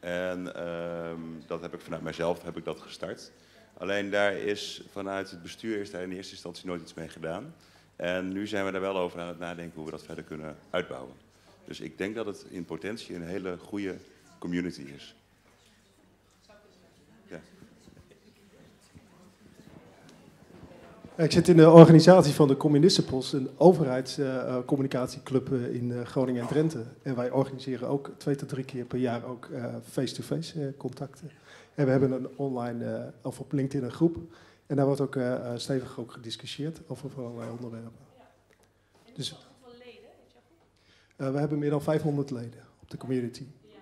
En uh, dat heb ik vanuit mijzelf heb ik dat gestart. Alleen daar is vanuit het bestuur is daar in eerste instantie nooit iets mee gedaan. En nu zijn we daar wel over aan het nadenken hoe we dat verder kunnen uitbouwen. Dus ik denk dat het in potentie een hele goede community is. Ik zit in de organisatie van de Communistenpost, een overheidscommunicatieclub uh, in uh, Groningen en Drenthe. En wij organiseren ook twee tot drie keer per jaar ook face-to-face -face, contacten. En we hebben een online, of op LinkedIn een groep. En daar wordt ook stevig ook gediscussieerd over allerlei onderwerpen. Dus, hoeveel leden heeft we hebben meer dan 500 leden op de community. Ja.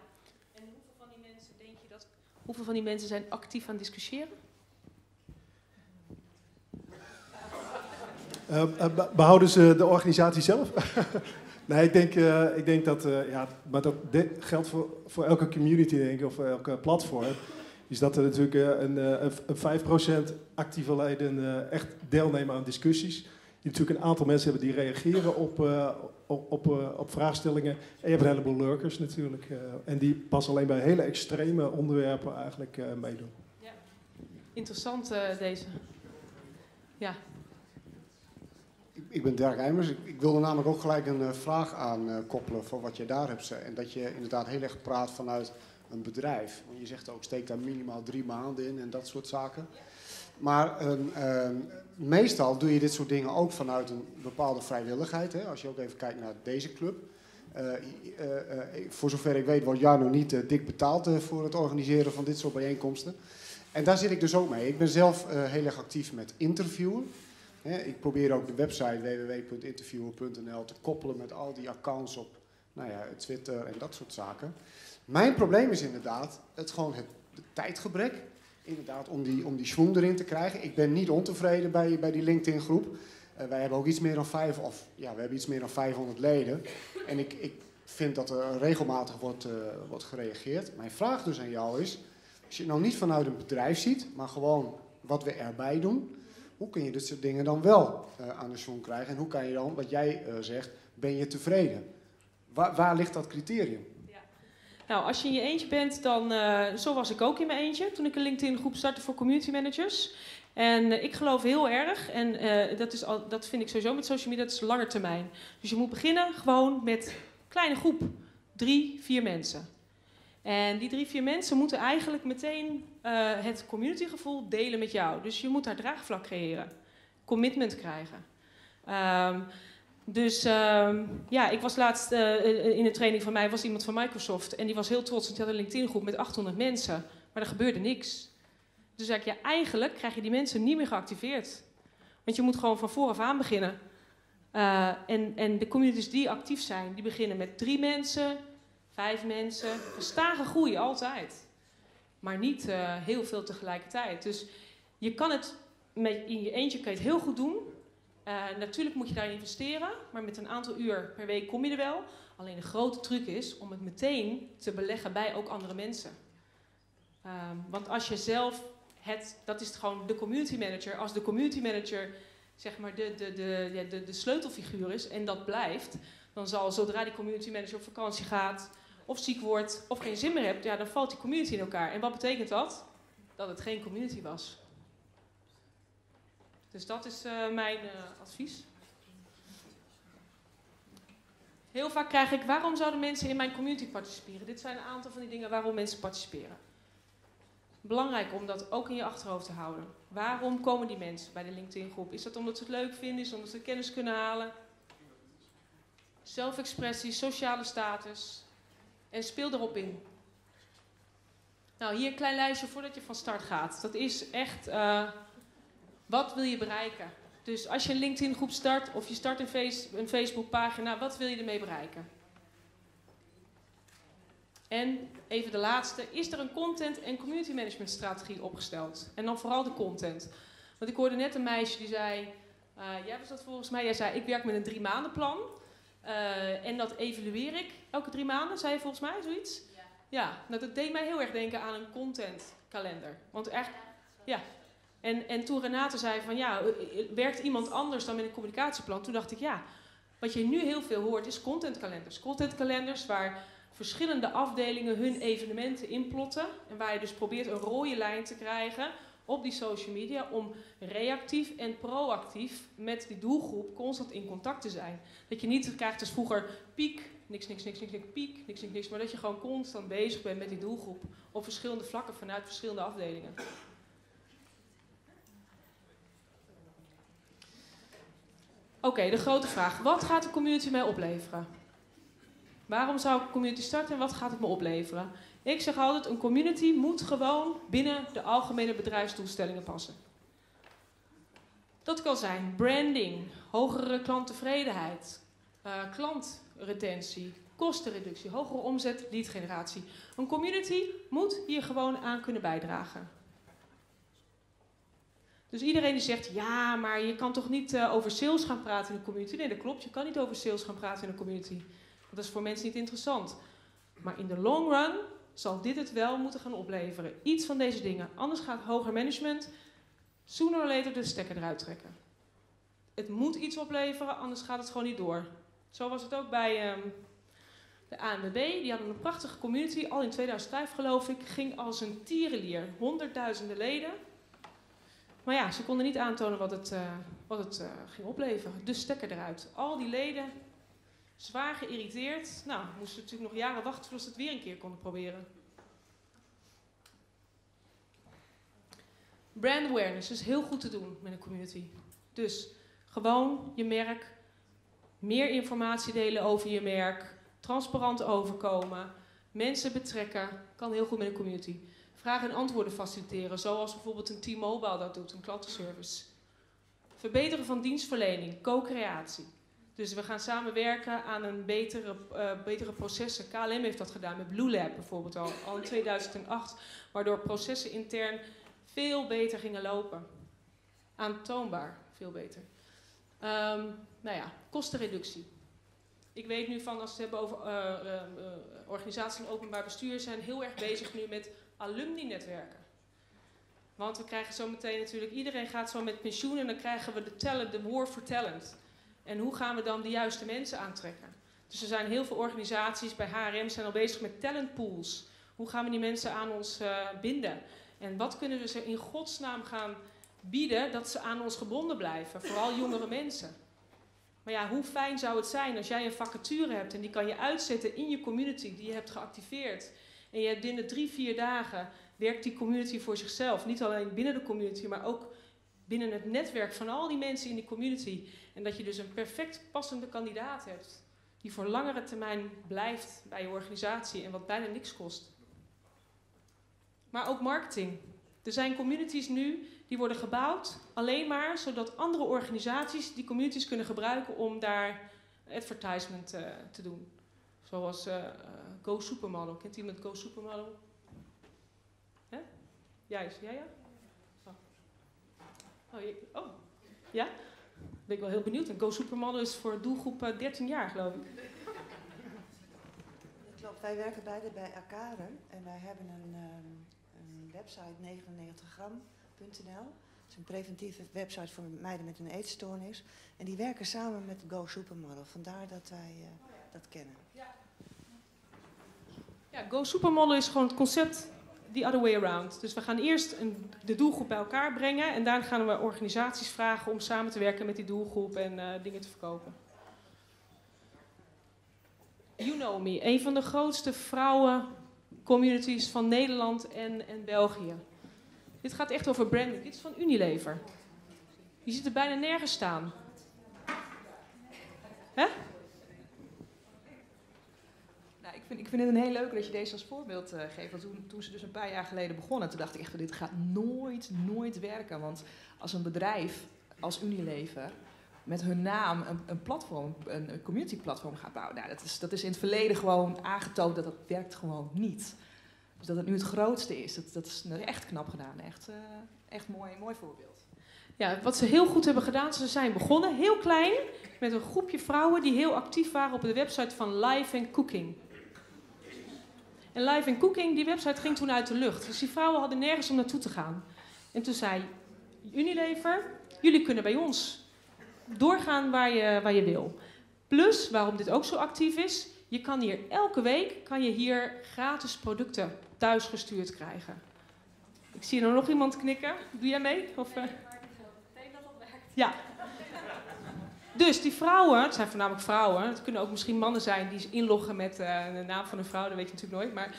En hoeveel van die mensen denk je dat... Hoeveel van die mensen zijn actief aan het discussiëren? Uh, behouden ze de organisatie zelf? nee, ik denk, uh, ik denk dat, uh, ja, maar dat geldt voor, voor elke community, denk ik, of elke platform. Is dat er natuurlijk een, een, een 5% actieve leden echt deelnemen aan discussies. je natuurlijk een aantal mensen hebben die reageren op, op, op, op, vraagstellingen. En je hebt een heleboel lurkers natuurlijk. En die pas alleen bij hele extreme onderwerpen eigenlijk meedoen. Ja. Interessant deze. Ja. Ik, ben Dirk Eimers. Ik, wilde namelijk ook gelijk een vraag aan koppelen voor wat je daar hebt. En dat je inderdaad heel erg praat vanuit een bedrijf. Want je zegt ook, steek daar minimaal drie maanden in en dat soort zaken. Maar uh, meestal doe je dit soort dingen ook vanuit een bepaalde vrijwilligheid. Hè? Als je ook even kijkt naar deze club. Uh, voor zover ik weet wordt Jarno niet dik betaald voor het organiseren van dit soort bijeenkomsten. En daar zit ik dus ook mee. Ik ben zelf heel erg actief met interviewen. Ik probeer ook de website www.interviewer.nl te koppelen met al die accounts op nou ja, Twitter en dat soort zaken. Mijn probleem is inderdaad het, gewoon het, tijdgebrek inderdaad om die, om die schwung erin te krijgen. Ik ben niet ontevreden bij, bij die LinkedIn groep. Uh, wij hebben ook iets meer dan vijf, of ja, we hebben iets meer dan 500 leden. En ik, ik vind dat er regelmatig wordt, uh, wordt gereageerd. Mijn vraag dus aan jou is, als je het nou niet vanuit een bedrijf ziet, maar gewoon wat we erbij doen, hoe kun je dit soort dingen dan wel uh, aan de schwung krijgen? En hoe kan je dan, wat jij zegt, ben je tevreden? Waar, ligt dat criterium? Nou, als je in je eentje bent, dan. Uh, zo was ik ook in mijn eentje toen ik een LinkedIn-groep startte voor community managers. En ik geloof heel erg, en dat, is al, dat vind ik sowieso met social media, dat is langer termijn. Dus je moet beginnen gewoon met een kleine groep. Drie, vier mensen. En die drie, vier mensen moeten eigenlijk meteen het communitygevoel delen met jou. Dus je moet daar draagvlak creëren. Commitment krijgen. Um, dus uh, ja, ik was laatst uh, in een training van mij, was iemand van Microsoft. En die was heel trots, want die had een LinkedIn-groep met 800 mensen. Maar er gebeurde niks. Dus zei ik, eigenlijk krijg je die mensen niet meer geactiveerd. Want je moet gewoon van vooraf aan beginnen. Uh, en, en de communities die actief zijn, die beginnen met drie mensen, vijf mensen. Gestage groeien, altijd. Maar niet heel veel tegelijkertijd. Dus je kan het, met, in je eentje kan je het heel goed doen. Uh, natuurlijk moet je daar investeren, maar met een aantal uur per week kom je er wel. Alleen de grote truc is om het meteen te beleggen bij ook andere mensen. Um, want als je zelf het, dat is gewoon de community manager, als de community manager zeg maar de, de, de, de, de sleutelfiguur is en dat blijft, dan zal zodra die community manager op vakantie gaat, of ziek wordt, of geen zin meer hebt, ja, dan valt die community in elkaar. En wat betekent dat? Dat het geen community was. Dus dat is uh, mijn uh, advies. Heel vaak krijg ik, waarom zouden mensen in mijn community participeren? Dit zijn een aantal van die dingen waarom mensen participeren. Belangrijk om dat ook in je achterhoofd te houden. Waarom komen die mensen bij de LinkedIn-groep? Is dat omdat ze het leuk vinden? Is het omdat ze kennis kunnen halen? Zelfexpressie, sociale status. En speel erop in. Nou, hier een klein lijstje voordat je van start gaat. Dat is echt... Uh, wat wil je bereiken? Dus als je een LinkedIn groep start of je start een, een Facebook pagina, wat wil je ermee bereiken? En even de laatste, is er een content- en community management strategie opgesteld? En dan vooral de content. Want ik hoorde net een meisje die zei, uh, jij was dat volgens mij, jij zei ik werk met een drie maanden plan. Uh, en dat evalueer ik elke drie maanden, zei je volgens mij zoiets? Ja. Ja, nou, dat deed mij heel erg denken aan een content kalender. Want echt, ja, en, en toen Renate zei van ja, werkt iemand anders dan met een communicatieplan? Toen dacht ik ja, wat je nu heel veel hoort is contentkalenders. Contentkalenders waar verschillende afdelingen hun evenementen inplotten. En waar je dus probeert een rode lijn te krijgen op die social media om reactief en proactief met die doelgroep constant in contact te zijn. Dat je niet krijgt als vroeger piek, niks, niks, niks, niks, niks, piek, niks, niks, niks, maar dat je gewoon constant bezig bent met die doelgroep op verschillende vlakken vanuit verschillende afdelingen. Oké, de grote vraag. Wat gaat de community mij opleveren? Waarom zou ik een community starten en wat gaat het me opleveren? Ik zeg altijd, een community moet gewoon binnen de algemene bedrijfsdoelstellingen passen. Dat kan zijn branding, hogere klanttevredenheid, uh, klantretentie, kostenreductie, hogere omzet, leadgeneratie. Een community moet hier gewoon aan kunnen bijdragen. Dus iedereen die zegt, ja, maar je kan toch niet uh, over sales gaan praten in een community? Nee, dat klopt. Je kan niet over sales gaan praten in een community. Want dat is voor mensen niet interessant. Maar in de long run zal dit het wel moeten gaan opleveren. Iets van deze dingen. Anders gaat hoger management sooner or later de stekker eruit trekken. Het moet iets opleveren, anders gaat het gewoon niet door. Zo was het ook bij ehm, de ANWB. Die hadden een prachtige community, al in 2005 geloof ik. Ging als een tierenlier, honderdduizenden leden. Maar ja, ze konden niet aantonen wat het, eh, wat het eh, ging opleveren. Dus stekker eruit. Al die leden, zwaar geïrriteerd. Nou, moesten natuurlijk nog jaren wachten voordat ze het weer een keer konden proberen. Brand awareness is heel goed te doen met een community. Dus gewoon je merk, meer informatie delen over je merk, transparant overkomen, mensen betrekken, kan heel goed met een community. Vragen en antwoorden faciliteren, zoals bijvoorbeeld een T-Mobile dat doet, een klantenservice. Verbeteren van dienstverlening, co-creatie. Dus we gaan samenwerken aan een betere, uh, betere processen. KLM heeft dat gedaan met Blue Lab bijvoorbeeld al, al in 2008, waardoor processen intern veel beter gingen lopen. Aantoonbaar veel beter. Um, nou ja, kostenreductie. Ik weet nu van, als we het hebben over uh, uh, organisaties en openbaar bestuur, zijn heel erg bezig nu met alumni-netwerken. Want we krijgen zo meteen natuurlijk, iedereen gaat zo met pensioen en dan krijgen we de, talent, de war for talent. En hoe gaan we dan de juiste mensen aantrekken? Dus er zijn heel veel organisaties, bij HRM zijn al bezig met talentpools. Hoe gaan we die mensen aan ons uh, binden? En wat kunnen we ze in godsnaam gaan bieden dat ze aan ons gebonden blijven? Vooral jongere mensen. Maar ja, hoe fijn zou het zijn als jij een vacature hebt en die kan je uitzetten in je community die je hebt geactiveerd. En je hebt binnen drie, vier dagen werkt die community voor zichzelf. Niet alleen binnen de community, maar ook binnen het netwerk van al die mensen in die community. En dat je dus een perfect passende kandidaat hebt. Die voor langere termijn blijft bij je organisatie en wat bijna niks kost. Maar ook marketing. Er zijn communities nu die worden gebouwd alleen maar zodat andere organisaties die communities kunnen gebruiken om daar advertisement uh, te doen. Zoals uh, Go Supermodel. Kent iemand Go Supermodel? Hè? Juist, ja, ja? Oh. Oh, je, oh, ja? Ben ik wel heel benieuwd. En Go Supermodel is voor doelgroep 13 jaar, geloof ik. Klopt, wij werken beide bij Akare en wij hebben een, um, een website 99gram.nl. Dat is een preventieve website voor meiden met een eetstoornis. En die werken samen met Go Supermodel. Vandaar dat wij uh, dat kennen. Ja, Go Supermodel is gewoon het concept the other way around. Dus we gaan eerst een, de doelgroep bij elkaar brengen en daarna gaan we organisaties vragen om samen te werken met die doelgroep en uh, dingen te verkopen. You Know Me, een van de grootste vrouwencommunities van Nederland en, en België. Dit gaat echt over branding. Dit is van Unilever. Je ziet er bijna nergens staan. Hè? Ik, vind, ik vind het een heel leuk dat je deze als voorbeeld uh, geeft. Want toen, toen ze dus een paar jaar geleden begonnen, toen dacht ik echt, dit gaat nooit, nooit werken. Want als een bedrijf als Unilever met hun naam een, een platform, een, een community platform gaat bouwen. Nou, dat is, dat is in het verleden gewoon aangetoond dat dat werkt gewoon niet. Dus dat het nu het grootste is, dat, dat is echt knap gedaan. Echt, uh, echt mooi, mooi voorbeeld. Ja, wat ze heel goed hebben gedaan, ze zijn begonnen heel klein met een groepje vrouwen die heel actief waren op de website van Live and Cooking. En Live and Cooking, die website ging toen uit de lucht. Dus die vrouwen hadden nergens om naartoe te gaan. En toen zei Unilever, jullie kunnen bij ons doorgaan waar je, waar je wil. Plus, waarom dit ook zo actief is, je kan hier elke week kan je hier gratis producten thuis gestuurd krijgen. Ik zie er nog iemand knikken. Doe jij mee? Of, uh... Ja. Dus die vrouwen, het zijn voornamelijk vrouwen, het kunnen ook misschien mannen zijn die inloggen met uh, de naam van een vrouw, dat weet je natuurlijk nooit. Maar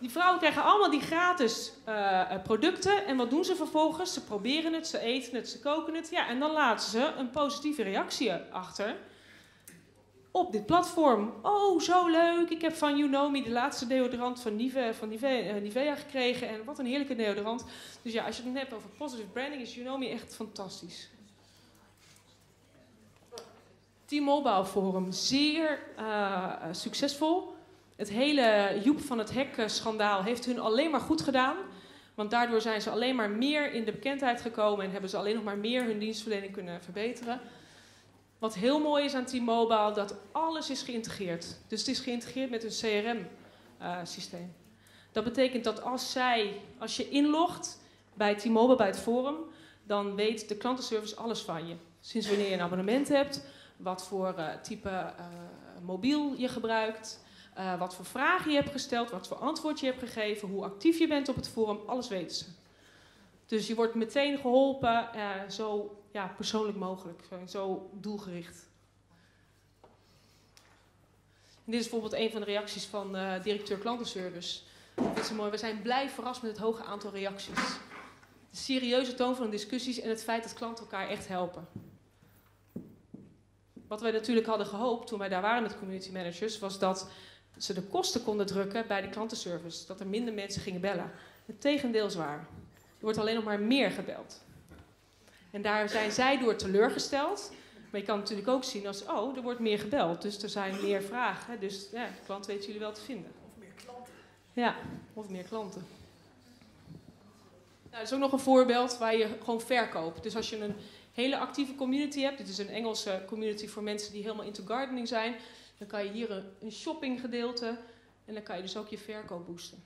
die vrouwen krijgen allemaal die gratis uh, producten. En wat doen ze vervolgens? Ze proberen het, ze eten het, ze koken het. Ja, en dan laten ze een positieve reactie achter op dit platform. Oh, zo leuk. Ik heb van You de laatste deodorant van Nivea, van gekregen. En wat een heerlijke deodorant. Dus ja, als je het hebt over positive branding, is You echt fantastisch. T-Mobile Forum, zeer uh, succesvol. Het hele Joep van het Hek-schandaal heeft hun alleen maar goed gedaan. Want daardoor zijn ze alleen maar meer in de bekendheid gekomen en hebben ze alleen nog maar meer hun dienstverlening kunnen verbeteren. Wat heel mooi is aan T-Mobile, dat alles is geïntegreerd. Dus het is geïntegreerd met een CRM-systeem. Uh, dat betekent dat als zij, als je inlogt bij T-Mobile, bij het forum, dan weet de klantenservice alles van je. Sinds wanneer je een abonnement hebt, wat voor uh, type uh, mobiel je gebruikt, uh, wat voor vragen je hebt gesteld, wat voor antwoord je hebt gegeven, hoe actief je bent op het forum, alles weten ze. Dus je wordt meteen geholpen, zo ja, persoonlijk mogelijk, zo doelgericht. En dit is bijvoorbeeld een van de reacties van directeur klantenservice. Dit is mooi. We zijn blij verrast met het hoge aantal reacties. De serieuze toon van de discussies en het feit dat klanten elkaar echt helpen. Wat wij natuurlijk hadden gehoopt toen wij daar waren met community managers, was dat ze de kosten konden drukken bij de klantenservice. Dat er minder mensen gingen bellen. Het tegendeel is waar. Er wordt alleen nog maar meer gebeld. En daar zijn zij door teleurgesteld. Maar je kan natuurlijk ook zien als, oh, er wordt meer gebeld. Dus er zijn meer vragen. Dus ja, de klant weet jullie wel te vinden. Of meer klanten. Ja, of meer klanten. Nou, dat is ook nog een voorbeeld waar je gewoon verkoopt. Dus als je een hele actieve community hebt, dit is een Engelse community voor mensen die helemaal into gardening zijn, dan kan je hier een, een shoppinggedeelte en dan kan je dus ook je verkoop boosten.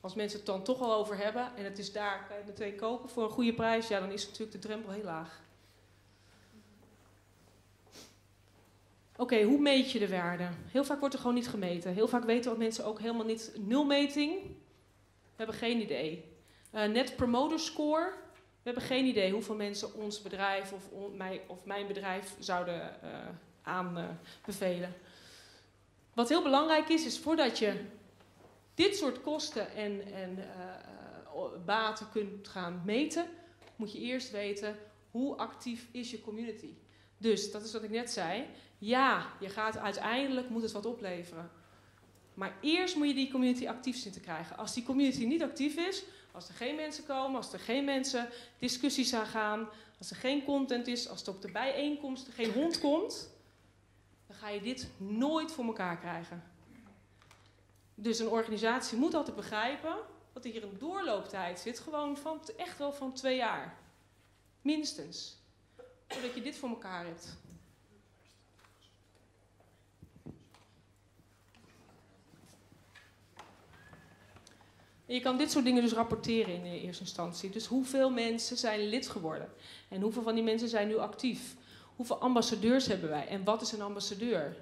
Als mensen het dan toch al over hebben en het is daar, kan je het meteen kopen voor een goede prijs, ja, dan is natuurlijk de drempel heel laag. Oké, hoe meet je de waarde? Heel vaak wordt er gewoon niet gemeten. Heel vaak weten ook mensen ook helemaal niet nulmeting. We hebben geen idee. Uh, net promoter score. We hebben geen idee hoeveel mensen ons bedrijf of, mij, of mijn bedrijf zouden uh, aanbevelen. Wat heel belangrijk is, is voordat je dit soort kosten en, en uh, baten kunt gaan meten, moet je eerst weten hoe actief is je community. Dus, dat is wat ik net zei. Ja, je gaat uiteindelijk moet het wat opleveren. Maar eerst moet je die community actief zien te krijgen. Als die community niet actief is, als er geen mensen komen, als er geen mensen discussies aan gaan, als er geen content is, als er op de bijeenkomsten geen hond komt, dan ga je dit nooit voor elkaar krijgen. Dus een organisatie moet altijd begrijpen dat er hier een doorlooptijd zit, gewoon van, echt wel van twee jaar. Minstens. Zodat je dit voor elkaar hebt. Je kan dit soort dingen dus rapporteren in de eerste instantie. Dus hoeveel mensen zijn lid geworden? En hoeveel van die mensen zijn nu actief? Hoeveel ambassadeurs hebben wij? En wat is een ambassadeur?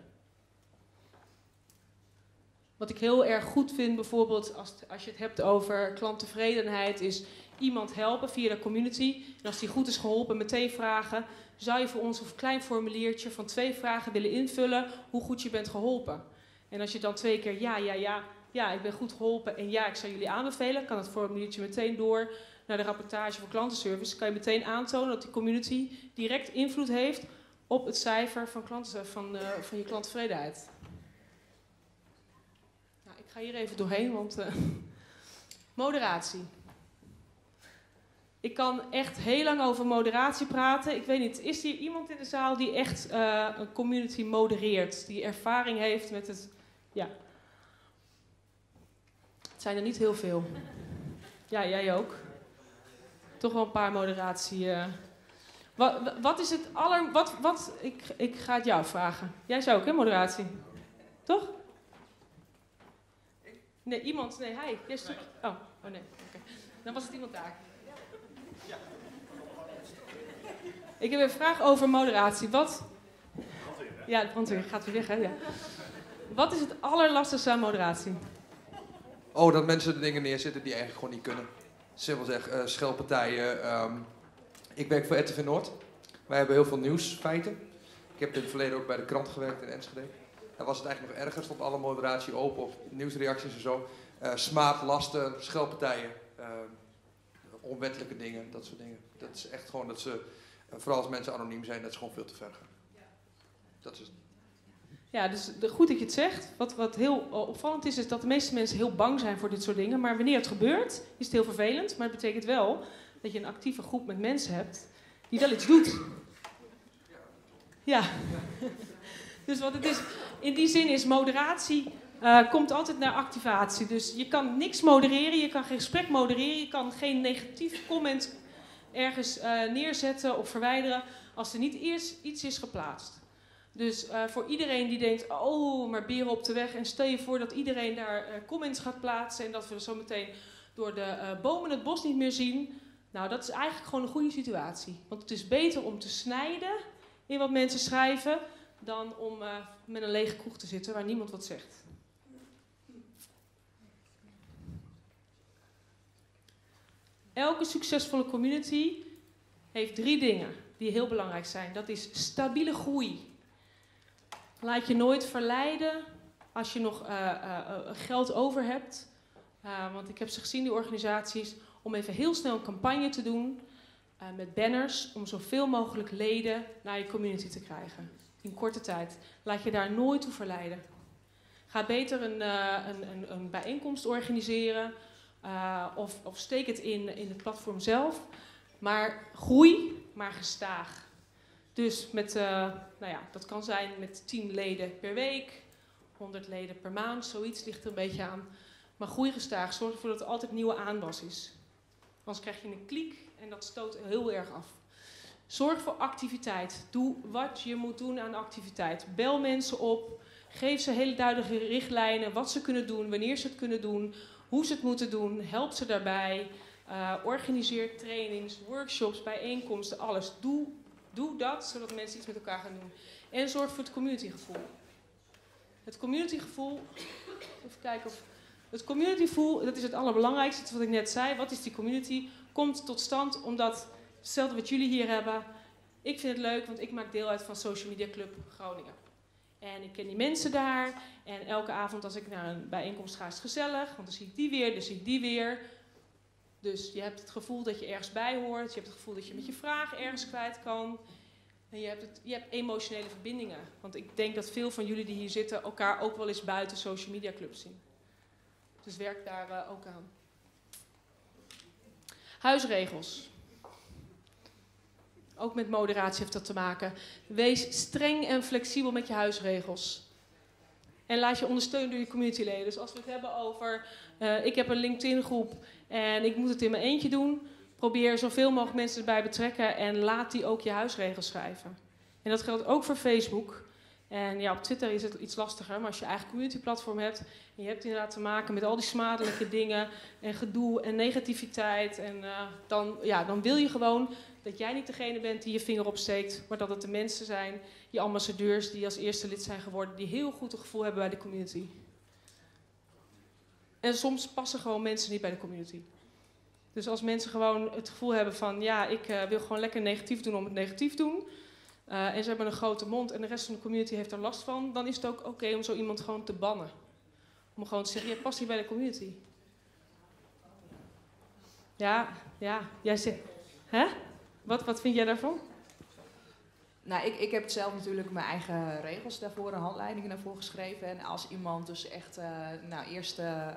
Wat ik heel erg goed vind, bijvoorbeeld als, als je het hebt over klanttevredenheid, is iemand helpen via de community. En als die goed is geholpen, meteen vragen: zou je voor ons een klein formuliertje van twee vragen willen invullen hoe goed je bent geholpen? En als je dan twee keer ja, ja, ja, ja, ik ben goed geholpen en ja, ik zou jullie aanbevelen, kan het formuliertje meteen door naar de rapportage voor klantenservice. Kan je meteen aantonen dat die community direct invloed heeft op het cijfer van, van, uh, van je klanttevredenheid. Nou, ik ga hier even doorheen, want uh, moderatie. Ik kan echt heel lang over moderatie praten. Ik weet niet, is hier iemand in de zaal die echt uh, een community modereert? Die ervaring heeft met het ja, zijn er niet heel veel. Ja, jij ook. Toch wel een paar moderatie. Uh. Wat, wat, is het aller. Wat, wat, ik, ik ga het jou vragen. Jij zou ook, hè, moderatie? Toch? Nee, iemand. Nee, hij. Jij. Oh, oh nee. Okay. Dan was het iemand daar. Ik heb een vraag over moderatie. Wat. Ja, de brandweer gaat weer weg, hè? Ja. Wat is het allerlastigste aan moderatie? Oh, dat mensen de dingen neerzetten die eigenlijk gewoon niet kunnen. Simpel zeg, uh, schelpartijen. Um, ik werk voor RTV Noord. Wij hebben heel veel nieuwsfeiten. Ik heb in het verleden ook bij de krant gewerkt in Enschede. Daar was het eigenlijk nog erger. Stond alle moderatie open op nieuwsreacties en zo. Uh, smaad, lasten, schelpartijen. Uh, onwettelijke dingen, dat soort dingen. Dat is echt gewoon dat ze, vooral als mensen anoniem zijn, dat is gewoon veel te ver gaan. Dat is het. Ja, dus goed dat je het zegt. Wat, wat heel opvallend is, is dat de meeste mensen heel bang zijn voor dit soort dingen. Maar wanneer het gebeurt, is het heel vervelend. Maar het betekent wel dat je een actieve groep met mensen hebt die wel iets doet. Ja. Dus wat het is, in die zin is moderatie uh, komt altijd naar activatie. Dus je kan niks modereren, je kan geen gesprek modereren, je kan geen negatief comment ergens uh, neerzetten of verwijderen als er niet eerst iets is geplaatst. Dus uh, voor iedereen die denkt, oh, maar beren op de weg. En stel je voor dat iedereen daar uh, comments gaat plaatsen en dat we zo meteen door de uh, bomen het bos niet meer zien. Nou, dat is eigenlijk gewoon een goede situatie. Want het is beter om te snijden in wat mensen schrijven dan om met een lege kroeg te zitten waar niemand wat zegt. Elke succesvolle community heeft drie dingen die heel belangrijk zijn. Dat is stabiele groei. Laat je nooit verleiden als je nog uh, uh, geld over hebt. want ik heb ze gezien, die organisaties, om even heel snel een campagne te doen met banners om zoveel mogelijk leden naar je community te krijgen. In korte tijd. Laat je daar nooit toe verleiden. Ga beter een, een, een, een bijeenkomst organiseren uh, of, of, steek het in, in het platform zelf. Maar groei, maar gestaag. Dus met, uh, nou ja, dat kan zijn met 10 leden per week, 100 leden per maand, zoiets ligt er een beetje aan. Maar groei gestaag, zorg ervoor dat er altijd nieuwe aanwas is. Anders krijg je een kliek en dat stoot heel erg af. Zorg voor activiteit. Doe wat je moet doen aan activiteit. Bel mensen op. Geef ze hele duidelijke richtlijnen wat ze kunnen doen, wanneer ze het kunnen doen hoe ze het moeten doen, help ze daarbij. Uh, organiseer trainings, workshops, bijeenkomsten, alles. Doe, doe dat, zodat mensen iets met elkaar gaan doen. En zorg voor het communitygevoel. Het communitygevoel, even kijken of... Het communitygevoel, dat is het allerbelangrijkste, wat ik net zei. Wat is die community? Komt tot stand omdat, hetzelfde wat jullie hier hebben... Ik vind het leuk, want ik maak deel uit van Social Media Club Groningen. En ik ken die mensen daar. En elke avond als ik naar een bijeenkomst ga, is het gezellig. Want dan zie ik die weer, dan zie ik die weer. Dus je hebt het gevoel dat je ergens bij hoort. Je hebt het gevoel dat je met je vragen ergens kwijt kan. En je hebt, het, je hebt emotionele verbindingen. Want ik denk dat veel van jullie die hier zitten elkaar ook wel eens buiten social media clubs zien. Dus werk daar uh, ook aan. Huisregels. Ook met moderatie heeft dat te maken. Wees streng en flexibel met je huisregels. En laat je ondersteunen door je communityleden. Dus als we het hebben over, uh, ik heb een LinkedIn-groep en ik moet het in mijn eentje doen, probeer zoveel mogelijk mensen erbij betrekken en laat die ook je huisregels schrijven. En dat geldt ook voor Facebook. En ja, op Twitter is het iets lastiger, maar als je eigen community-platform hebt en je hebt inderdaad te maken met al die smadelijke dingen en gedoe en negativiteit, en, uh, dan, ja, dan wil je gewoon dat jij niet degene bent die je vinger opsteekt, maar dat het de mensen zijn, die ambassadeurs die als eerste lid zijn geworden, die heel goed een gevoel hebben bij de community. En soms passen gewoon mensen niet bij de community. Dus als mensen gewoon het gevoel hebben van, ja, ik uh, wil gewoon lekker negatief doen om het negatief doen. Uh, en ze hebben een grote mond en de rest van de community heeft er last van, dan is het ook oké om zo iemand gewoon te bannen. Om gewoon te zeggen, je past niet bij de community. Ja, ja, jij zegt, hè? Wat, wat vind jij daarvan? Nou, ik, ik heb zelf natuurlijk mijn eigen regels daarvoor, een handleidingen daarvoor geschreven. En als iemand dus echt, uh, nou eerst uh,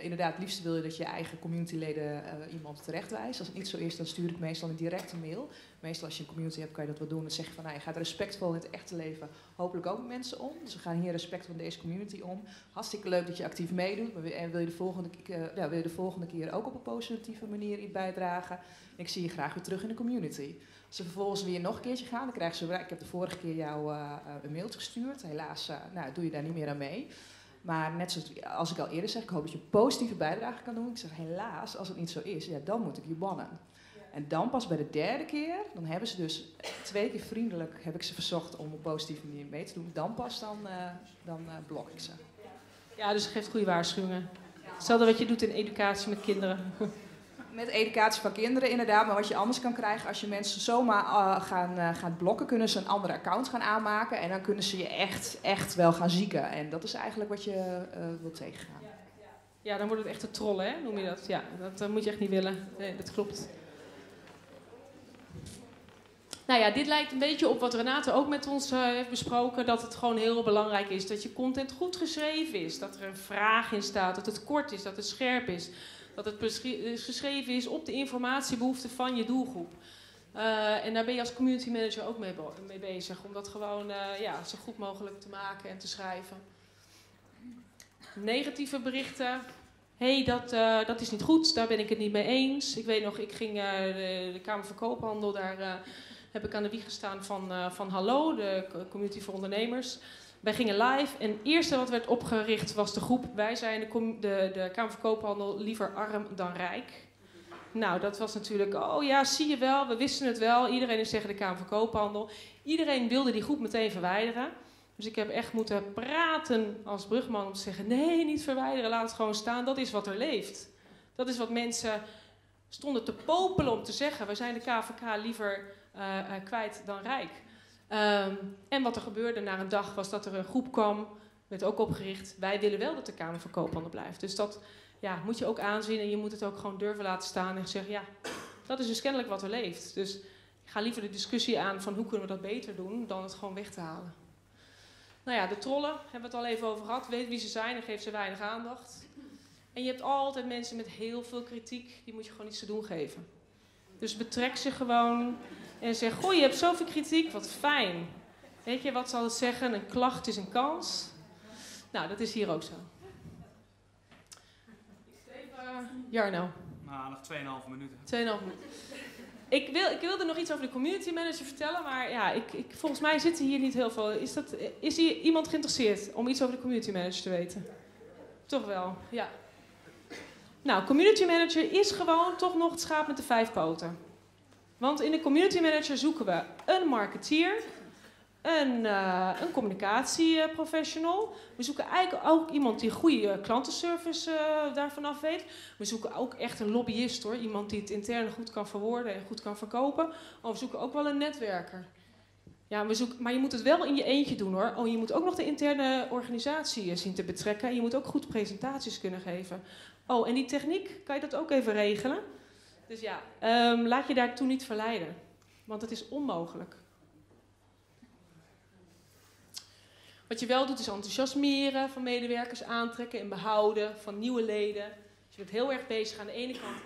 inderdaad, het liefst wil je dat je eigen communityleden iemand terechtwijst. Als het niet zo is, dan stuur ik meestal een directe mail. Meestal als je een community hebt, kan je dat wel doen. Dan zeg je van, nou, je gaat respectvol in het echte leven hopelijk ook met mensen om. Dus we gaan hier respectvol in deze community om. Hartstikke leuk dat je actief meedoet. En wil je de volgende, ja, wil je de volgende keer ook op een positieve manier iets bijdragen? Ik zie je graag weer terug in de community. Ze vervolgens weer nog een keertje gaan, dan krijgen ze... Ik heb de vorige keer jou uh, een mailtje gestuurd. Helaas uh, nou, doe je daar niet meer aan mee. Maar net zoals als ik al eerder zeg, ik hoop dat je een positieve bijdrage kan doen. Ik zeg helaas, als het niet zo is, ja, dan moet ik je bannen. En dan pas bij de derde keer, dan hebben ze dus twee keer vriendelijk, heb ik ze verzocht om op een positieve manier mee te doen. Dan pas, dan, uh, dan blok ik ze. Ja, dus geeft goede waarschuwingen. Hetzelfde wat je doet in educatie met kinderen. Met educatie van kinderen inderdaad, maar wat je anders kan krijgen als je mensen zomaar uh, gaan, uh, gaat blokken, kunnen ze een andere account gaan aanmaken en dan kunnen ze je echt, echt wel gaan zieken. En dat is eigenlijk wat je uh, wilt tegengaan. Ja, dan wordt het echt een troll, hè? noem je dat? Ja, dat moet je echt niet willen. Dat klopt. Nou ja, dit lijkt een beetje op wat Renate ook met ons heeft besproken. Dat het gewoon heel belangrijk is dat je content goed geschreven is. Dat er een vraag in staat, dat het kort is, dat het scherp is dat het geschreven is op de informatiebehoeften van je doelgroep. Uh, en daar ben je als community manager ook mee, bezig, om dat gewoon uh, ja, zo goed mogelijk te maken en te schrijven. Negatieve berichten. Hey, dat, uh, dat is niet goed, daar ben ik het niet mee eens. Ik weet nog, ik ging de, de, Kamer van Koophandel, daar heb ik aan de wieg gestaan van, van Hallo, de community voor ondernemers. Wij gingen live en het eerste wat werd opgericht was de groep Wij zijn de, de, de Kamer van liever arm dan rijk. Nou, dat was natuurlijk, oh ja, zie je wel, we wisten het wel. Iedereen is tegen de Kamer van. Iedereen wilde die groep meteen verwijderen. Dus ik heb echt moeten praten als brugman om te zeggen: nee, niet verwijderen, laat het gewoon staan. Dat is wat er leeft. Dat is wat mensen stonden te popelen om te zeggen: we zijn de KVK liever uh, uh, kwijt dan rijk. Um, en wat er gebeurde na een dag was dat er een groep kwam, werd ook opgericht. Wij willen wel dat de Kamer van Koophandel blijft. Dus dat ja, moet je ook aanzien en je moet het ook gewoon durven laten staan en zeggen: ja, dat is dus kennelijk wat er leeft. Dus ik ga liever de discussie aan van hoe kunnen we dat beter doen dan het gewoon weg te halen. Nou ja, de trollen hebben we het al even over gehad. Weet wie ze zijn en geeft ze weinig aandacht. En je hebt altijd mensen met heel veel kritiek, die moet je gewoon iets te doen geven. Dus betrek ze gewoon en zeg: Goh, je hebt zoveel kritiek, wat fijn. Weet je, wat zal het zeggen? Een klacht is een kans. Nou, dat is hier ook zo. Jarno. Nou, nog 2,5 minuten. 2,5 minuten. Ik, wil, ik wilde nog iets over de community manager vertellen, maar ja, ik, ik, volgens mij zitten hier niet heel veel. Is, dat, is hier iemand geïnteresseerd om iets over de community manager te weten? Toch wel, ja. Nou, community manager is gewoon toch nog het schaap met de vijf poten. Want in de community manager zoeken we een marketeer, een, uh, een communicatieprofessional. We zoeken eigenlijk ook iemand die goede klantenservice uh, daarvan af weet. We zoeken ook echt een lobbyist hoor. Iemand die het interne goed kan verwoorden en goed kan verkopen. We zoeken ook wel een netwerker. Ja, we zoeken, maar je moet het wel in je eentje doen hoor. Oh, je moet ook nog de interne organisatie zien te betrekken. En je moet ook goed presentaties kunnen geven. Oh, en die techniek, kan je dat ook even regelen? Dus ja, um, laat je daartoe niet verleiden. Want het is onmogelijk. Wat je wel doet is enthousiasmeren van medewerkers, aantrekken en behouden van nieuwe leden. Dus je bent heel erg bezig aan de ene kant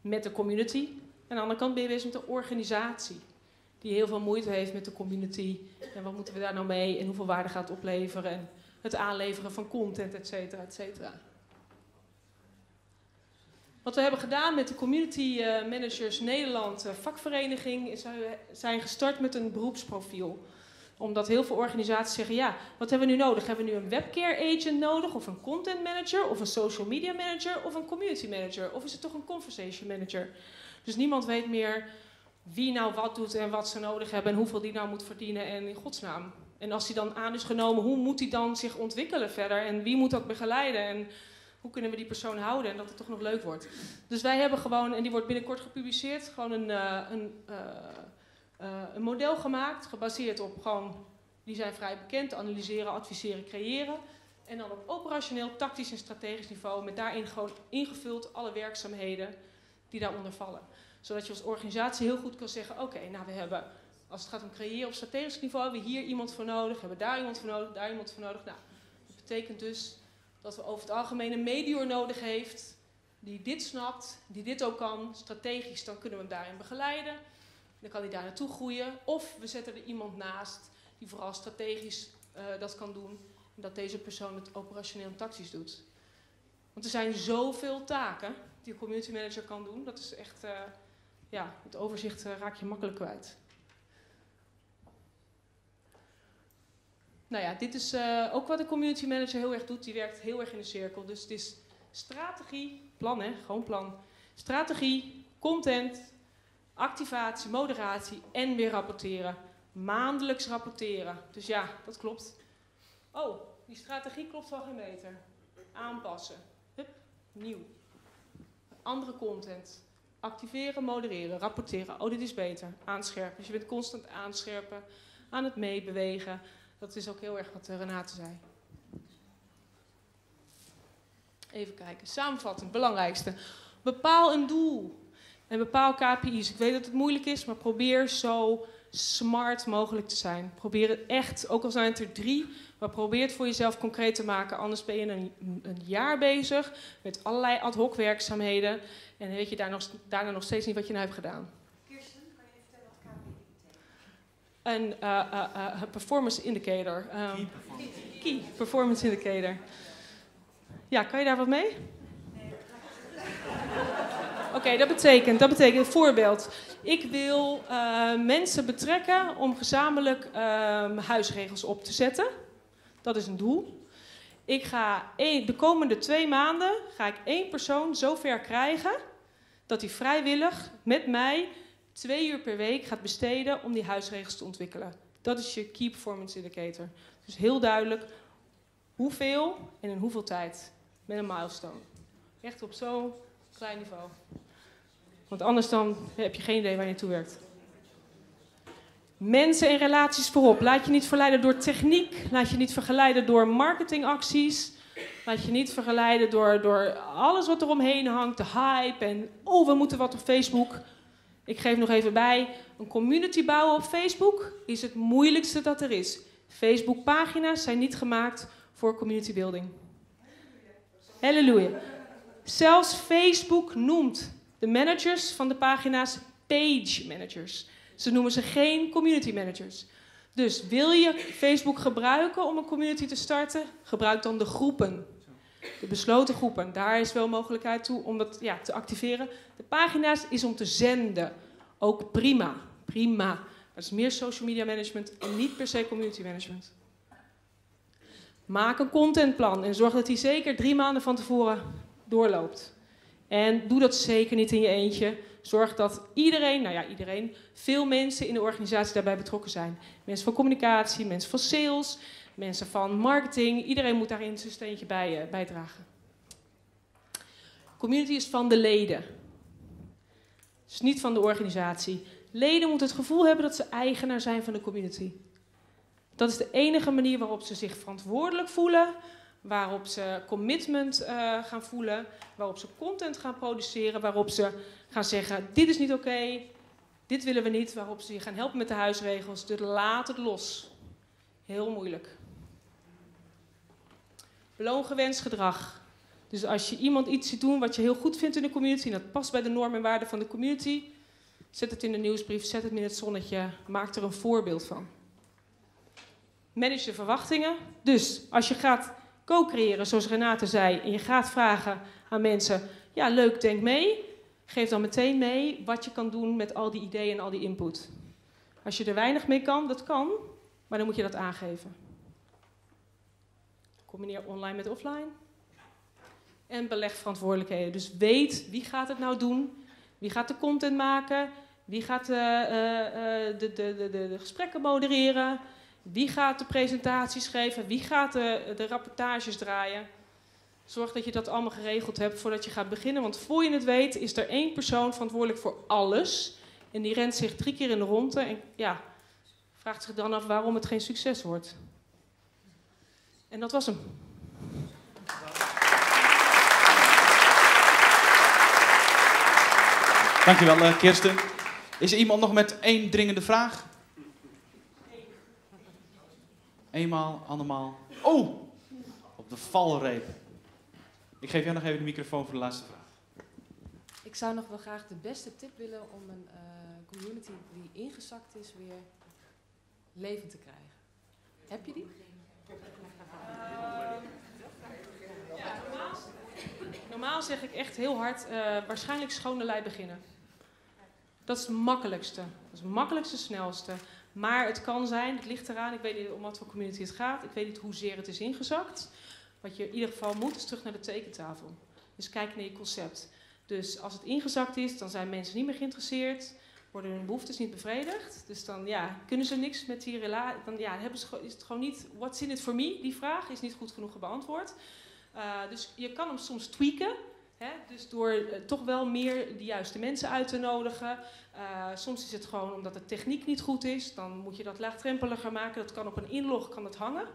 met de community. En aan de andere kant ben je bezig met de organisatie. Die heel veel moeite heeft met de community. En wat moeten we daar nou mee? En hoeveel waarde gaat het opleveren? En het aanleveren van content, et cetera, et cetera. Wat we hebben gedaan met de Community Managers Nederland vakvereniging is we zijn gestart met een beroepsprofiel omdat heel veel organisaties zeggen, ja, wat hebben we nu nodig? Hebben we nu een webcare agent nodig? Of een content manager? Of een social media manager? Of een community manager? Of is het toch een conversation manager? Dus niemand weet meer wie nou wat doet en wat ze nodig hebben en hoeveel die nou moet verdienen en in godsnaam. En als die dan aan is genomen, hoe moet die dan zich ontwikkelen verder? En wie moet dat begeleiden? En hoe kunnen we die persoon houden en dat het toch nog leuk wordt? Dus wij hebben gewoon, en die wordt binnenkort gepubliceerd, gewoon een, uh, een uh, uh, een model gemaakt, gebaseerd op gewoon, die zijn vrij bekend, analyseren, adviseren, creëren. En dan op operationeel, tactisch en strategisch niveau, met daarin gewoon ingevuld alle werkzaamheden die daaronder vallen. Zodat je als organisatie heel goed kan zeggen, oké, nou we hebben, als het gaat om creëren op strategisch niveau, hebben we hier iemand voor nodig, hebben daar iemand voor nodig, daar iemand voor nodig. Nou, dat betekent dus dat we over het algemeen een medior nodig heeft, die dit snapt, die dit ook kan, strategisch, dan kunnen we hem daarin begeleiden. Dan kan hij daar naartoe groeien. Of we zetten er iemand naast die vooral strategisch uh, dat kan doen. En dat deze persoon het operationeel en tactisch doet. Want er zijn zoveel taken die een community manager kan doen. Dat is echt, uh, ja, het overzicht uh, raak je makkelijk kwijt. Nou ja, dit is ook wat een community manager heel erg doet. Die werkt heel erg in de cirkel. Dus het is strategie, plan hè, gewoon plan. Strategie, content, activatie, moderatie en weer rapporteren. Maandelijks rapporteren. Dus ja, dat klopt. Oh, die strategie klopt wel geen meter. Aanpassen. Hup, nieuw. Andere content. Activeren, modereren, rapporteren. Oh, dit is beter. Aanscherpen. Dus je bent constant aanscherpen, aan het meebewegen. Dat is ook heel erg wat Renate zei. Even kijken. Samenvattend, belangrijkste. Bepaal een doel. En bepaal KPI's. Ik weet dat het moeilijk is, maar probeer zo smart mogelijk te zijn. Probeer het echt, ook al zijn het er drie, maar probeer het voor jezelf concreet te maken. Anders ben je een, een jaar bezig met allerlei ad hoc werkzaamheden. En weet je daar nog, daarna nog steeds niet wat je nou hebt gedaan. Kirsten, kan je vertellen wat KPI betekent? Een uh, uh, uh, performance indicator. Um, key, performance. key performance indicator. Ja, kan je daar wat mee? Oké, okay, dat betekent, dat betekent, voorbeeld. Ik wil uh, mensen betrekken om gezamenlijk uh, huisregels op te zetten. Dat is een doel. Ik ga een, de komende twee maanden ga ik één persoon zover krijgen dat hij vrijwillig met mij twee uur per week gaat besteden om die huisregels te ontwikkelen. Dat is je Key Performance Indicator. Dus heel duidelijk hoeveel en in hoeveel tijd met een milestone. Echt op zo'n klein niveau. Want anders dan heb je geen idee waar je naartoe werkt. Mensen en relaties voorop. Laat je niet verleiden door techniek. Laat je niet vergeleiden door marketingacties. Laat je niet vergeleiden door, door alles wat er omheen hangt. De hype en oh, we moeten wat op Facebook. Ik geef nog even bij. Een community bouwen op Facebook is het moeilijkste dat er is. Facebook-pagina's zijn niet gemaakt voor community building. Halleluja. Zelfs Facebook noemt de managers van de pagina's page managers. Ze noemen ze geen community managers. Dus wil je Facebook gebruiken om een community te starten? Gebruik dan de groepen. De besloten groepen. Daar is wel mogelijkheid toe om dat ja, te activeren. De pagina's is om te zenden. Ook prima. Prima. Dat is meer social media management en niet per se community management. Maak een contentplan en zorg dat die zeker drie maanden van tevoren doorloopt. En doe dat zeker niet in je eentje. Zorg dat iedereen, nou ja, iedereen, veel mensen in de organisatie daarbij betrokken zijn. Mensen van communicatie, mensen van sales, mensen van marketing. Iedereen moet daarin zijn steentje bij, uh, bijdragen. Community is van de leden. Is niet van de organisatie. Leden moeten het gevoel hebben dat ze eigenaar zijn van de community. Dat is de enige manier waarop ze zich verantwoordelijk voelen, waarop ze commitment uh, gaan voelen, waarop ze content gaan produceren, waarop ze gaan zeggen: dit is niet oké, dit willen we niet, waarop ze je gaan helpen met de huisregels. Dus laat het los. Heel moeilijk. Beloongewenst gedrag. Dus als je iemand iets ziet doen wat je heel goed vindt in de community, en dat past bij de normen en waarden van de community, zet het in de nieuwsbrief, zet het in het zonnetje, maak er een voorbeeld van. Manage de verwachtingen. Dus als je gaat co-creëren, zoals Renate zei, en je gaat vragen aan mensen: ja, leuk, denk mee. Geef dan meteen mee wat je kan doen met al die ideeën en al die input. Als je er weinig mee kan, dat kan, maar dan moet je dat aangeven. Combineer online met offline. En beleg verantwoordelijkheden. Dus weet wie gaat het nou doen, wie gaat de content maken, wie gaat de, uh, de, de, de, de gesprekken modereren, wie gaat de presentaties geven, wie gaat de, de rapportages draaien. Zorg dat je dat allemaal geregeld hebt voordat je gaat beginnen. Want voor je het weet is er één persoon verantwoordelijk voor alles. En die rent zich drie keer in de ronde en ja, vraagt zich dan af waarom het geen succes wordt. En dat was hem. Dankjewel, uh, Kirsten. Is er iemand nog met één dringende vraag? Eenmaal, andermaal. Oh! Op de valreep. Ik geef jou nog even de microfoon voor de laatste vraag. Ik zou nog wel graag de beste tip willen om een uh, community die ingezakt is weer levend te krijgen. Heb je die? Normaal, zeg ik echt heel hard, uh, waarschijnlijk schone lei beginnen. Dat is het makkelijkste. Dat is het makkelijkste, snelste. Maar het kan zijn, het ligt eraan, ik weet niet om wat voor community het gaat, ik weet niet hoezeer het is ingezakt. Wat je in ieder geval moet, is terug naar de tekentafel. Dus kijk naar je concept. Dus als het ingezakt is, dan zijn mensen niet meer geïnteresseerd, worden hun behoeftes niet bevredigd. Dus dan ja, kunnen ze niks met die relatie. Dan ja, hebben ze, is het gewoon niet, what's in it for me? Die vraag is niet goed genoeg beantwoord. Uh, dus je kan hem soms tweaken. Hè? Dus door uh, toch wel meer de juiste mensen uit te nodigen. Uh, soms is het gewoon omdat de techniek niet goed is. Dan moet je dat laagdrempeliger maken. Dat kan op een inlog kan het hangen.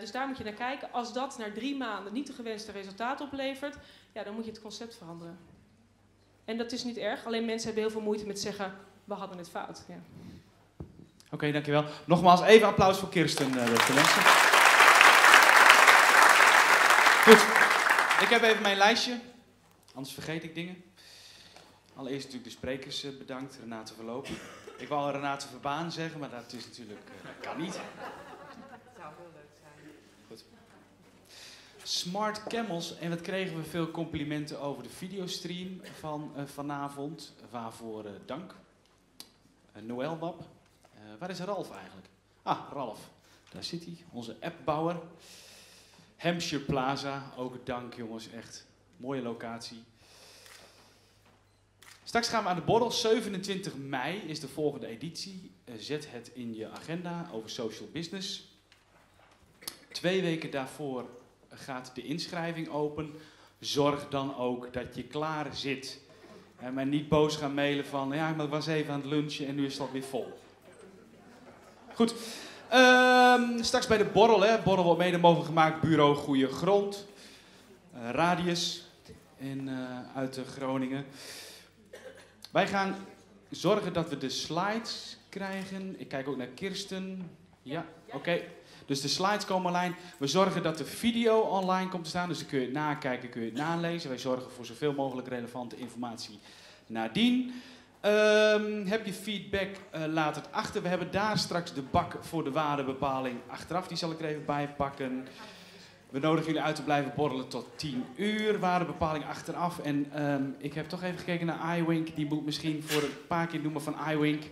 Dus daar moet je naar kijken. Als dat na drie maanden niet de gewenste resultaat oplevert, ja, dan moet je het concept veranderen. En dat is niet erg, alleen mensen hebben heel veel moeite met zeggen, we hadden het fout. Ja. Oké, dankjewel. Nogmaals even applaus voor Kirsten, mensen. Goed, ik heb even mijn lijstje, anders vergeet ik dingen. Allereerst natuurlijk de sprekers uh, bedankt, Renate Verloop. Ik wou Renate Verbaan zeggen, maar dat is natuurlijk, uh, kan niet. Smart Camels. En wat kregen we veel complimenten over de videostream van uh, vanavond. Waarvoor uh, dank. Uh, Noël Wap. waar is Ralf eigenlijk? Ah, Ralf. Daar zit hij. Onze appbouwer. Hampshire Plaza. Ook dank jongens. Echt mooie locatie. Straks gaan we aan de borrel. 27 mei is de volgende editie. Eh, zet het in je agenda over social business. Twee weken daarvoor gaat de inschrijving open. Zorg dan ook dat je klaar zit. En mij niet boos gaan mailen van, ja, ik was even aan het lunchen en nu is het alweer vol. Goed. Ehm, straks bij de borrel, hè. Borrel wordt mede mogelijk gemaakt, bureau Goede Grond. Uh, Radius in, uh, uit Groningen. Wij gaan zorgen dat we de slides krijgen. Ik kijk ook naar Kirsten. Ja, oké. Dus de slides komen online. We zorgen dat de video online komt te staan. Dus dan kun je het nakijken, kun je het nalezen. Wij zorgen voor zoveel mogelijk relevante informatie nadien. Um, heb je feedback, uh, laat het achter. We hebben daar straks de bak voor de waardebepaling achteraf. Die zal ik er even bij pakken. We nodigen jullie uit te blijven borrelen tot 10 uur. Waardebepaling achteraf. En um, ik heb toch even gekeken naar iWink. Die moet misschien voor een paar keer noemen van iWink.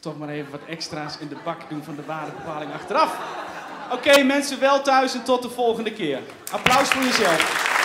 Toch maar even wat extra's in de bak doen van de waardebepaling achteraf. Oké, mensen, wel thuis en tot de volgende keer. Applaus voor jezelf.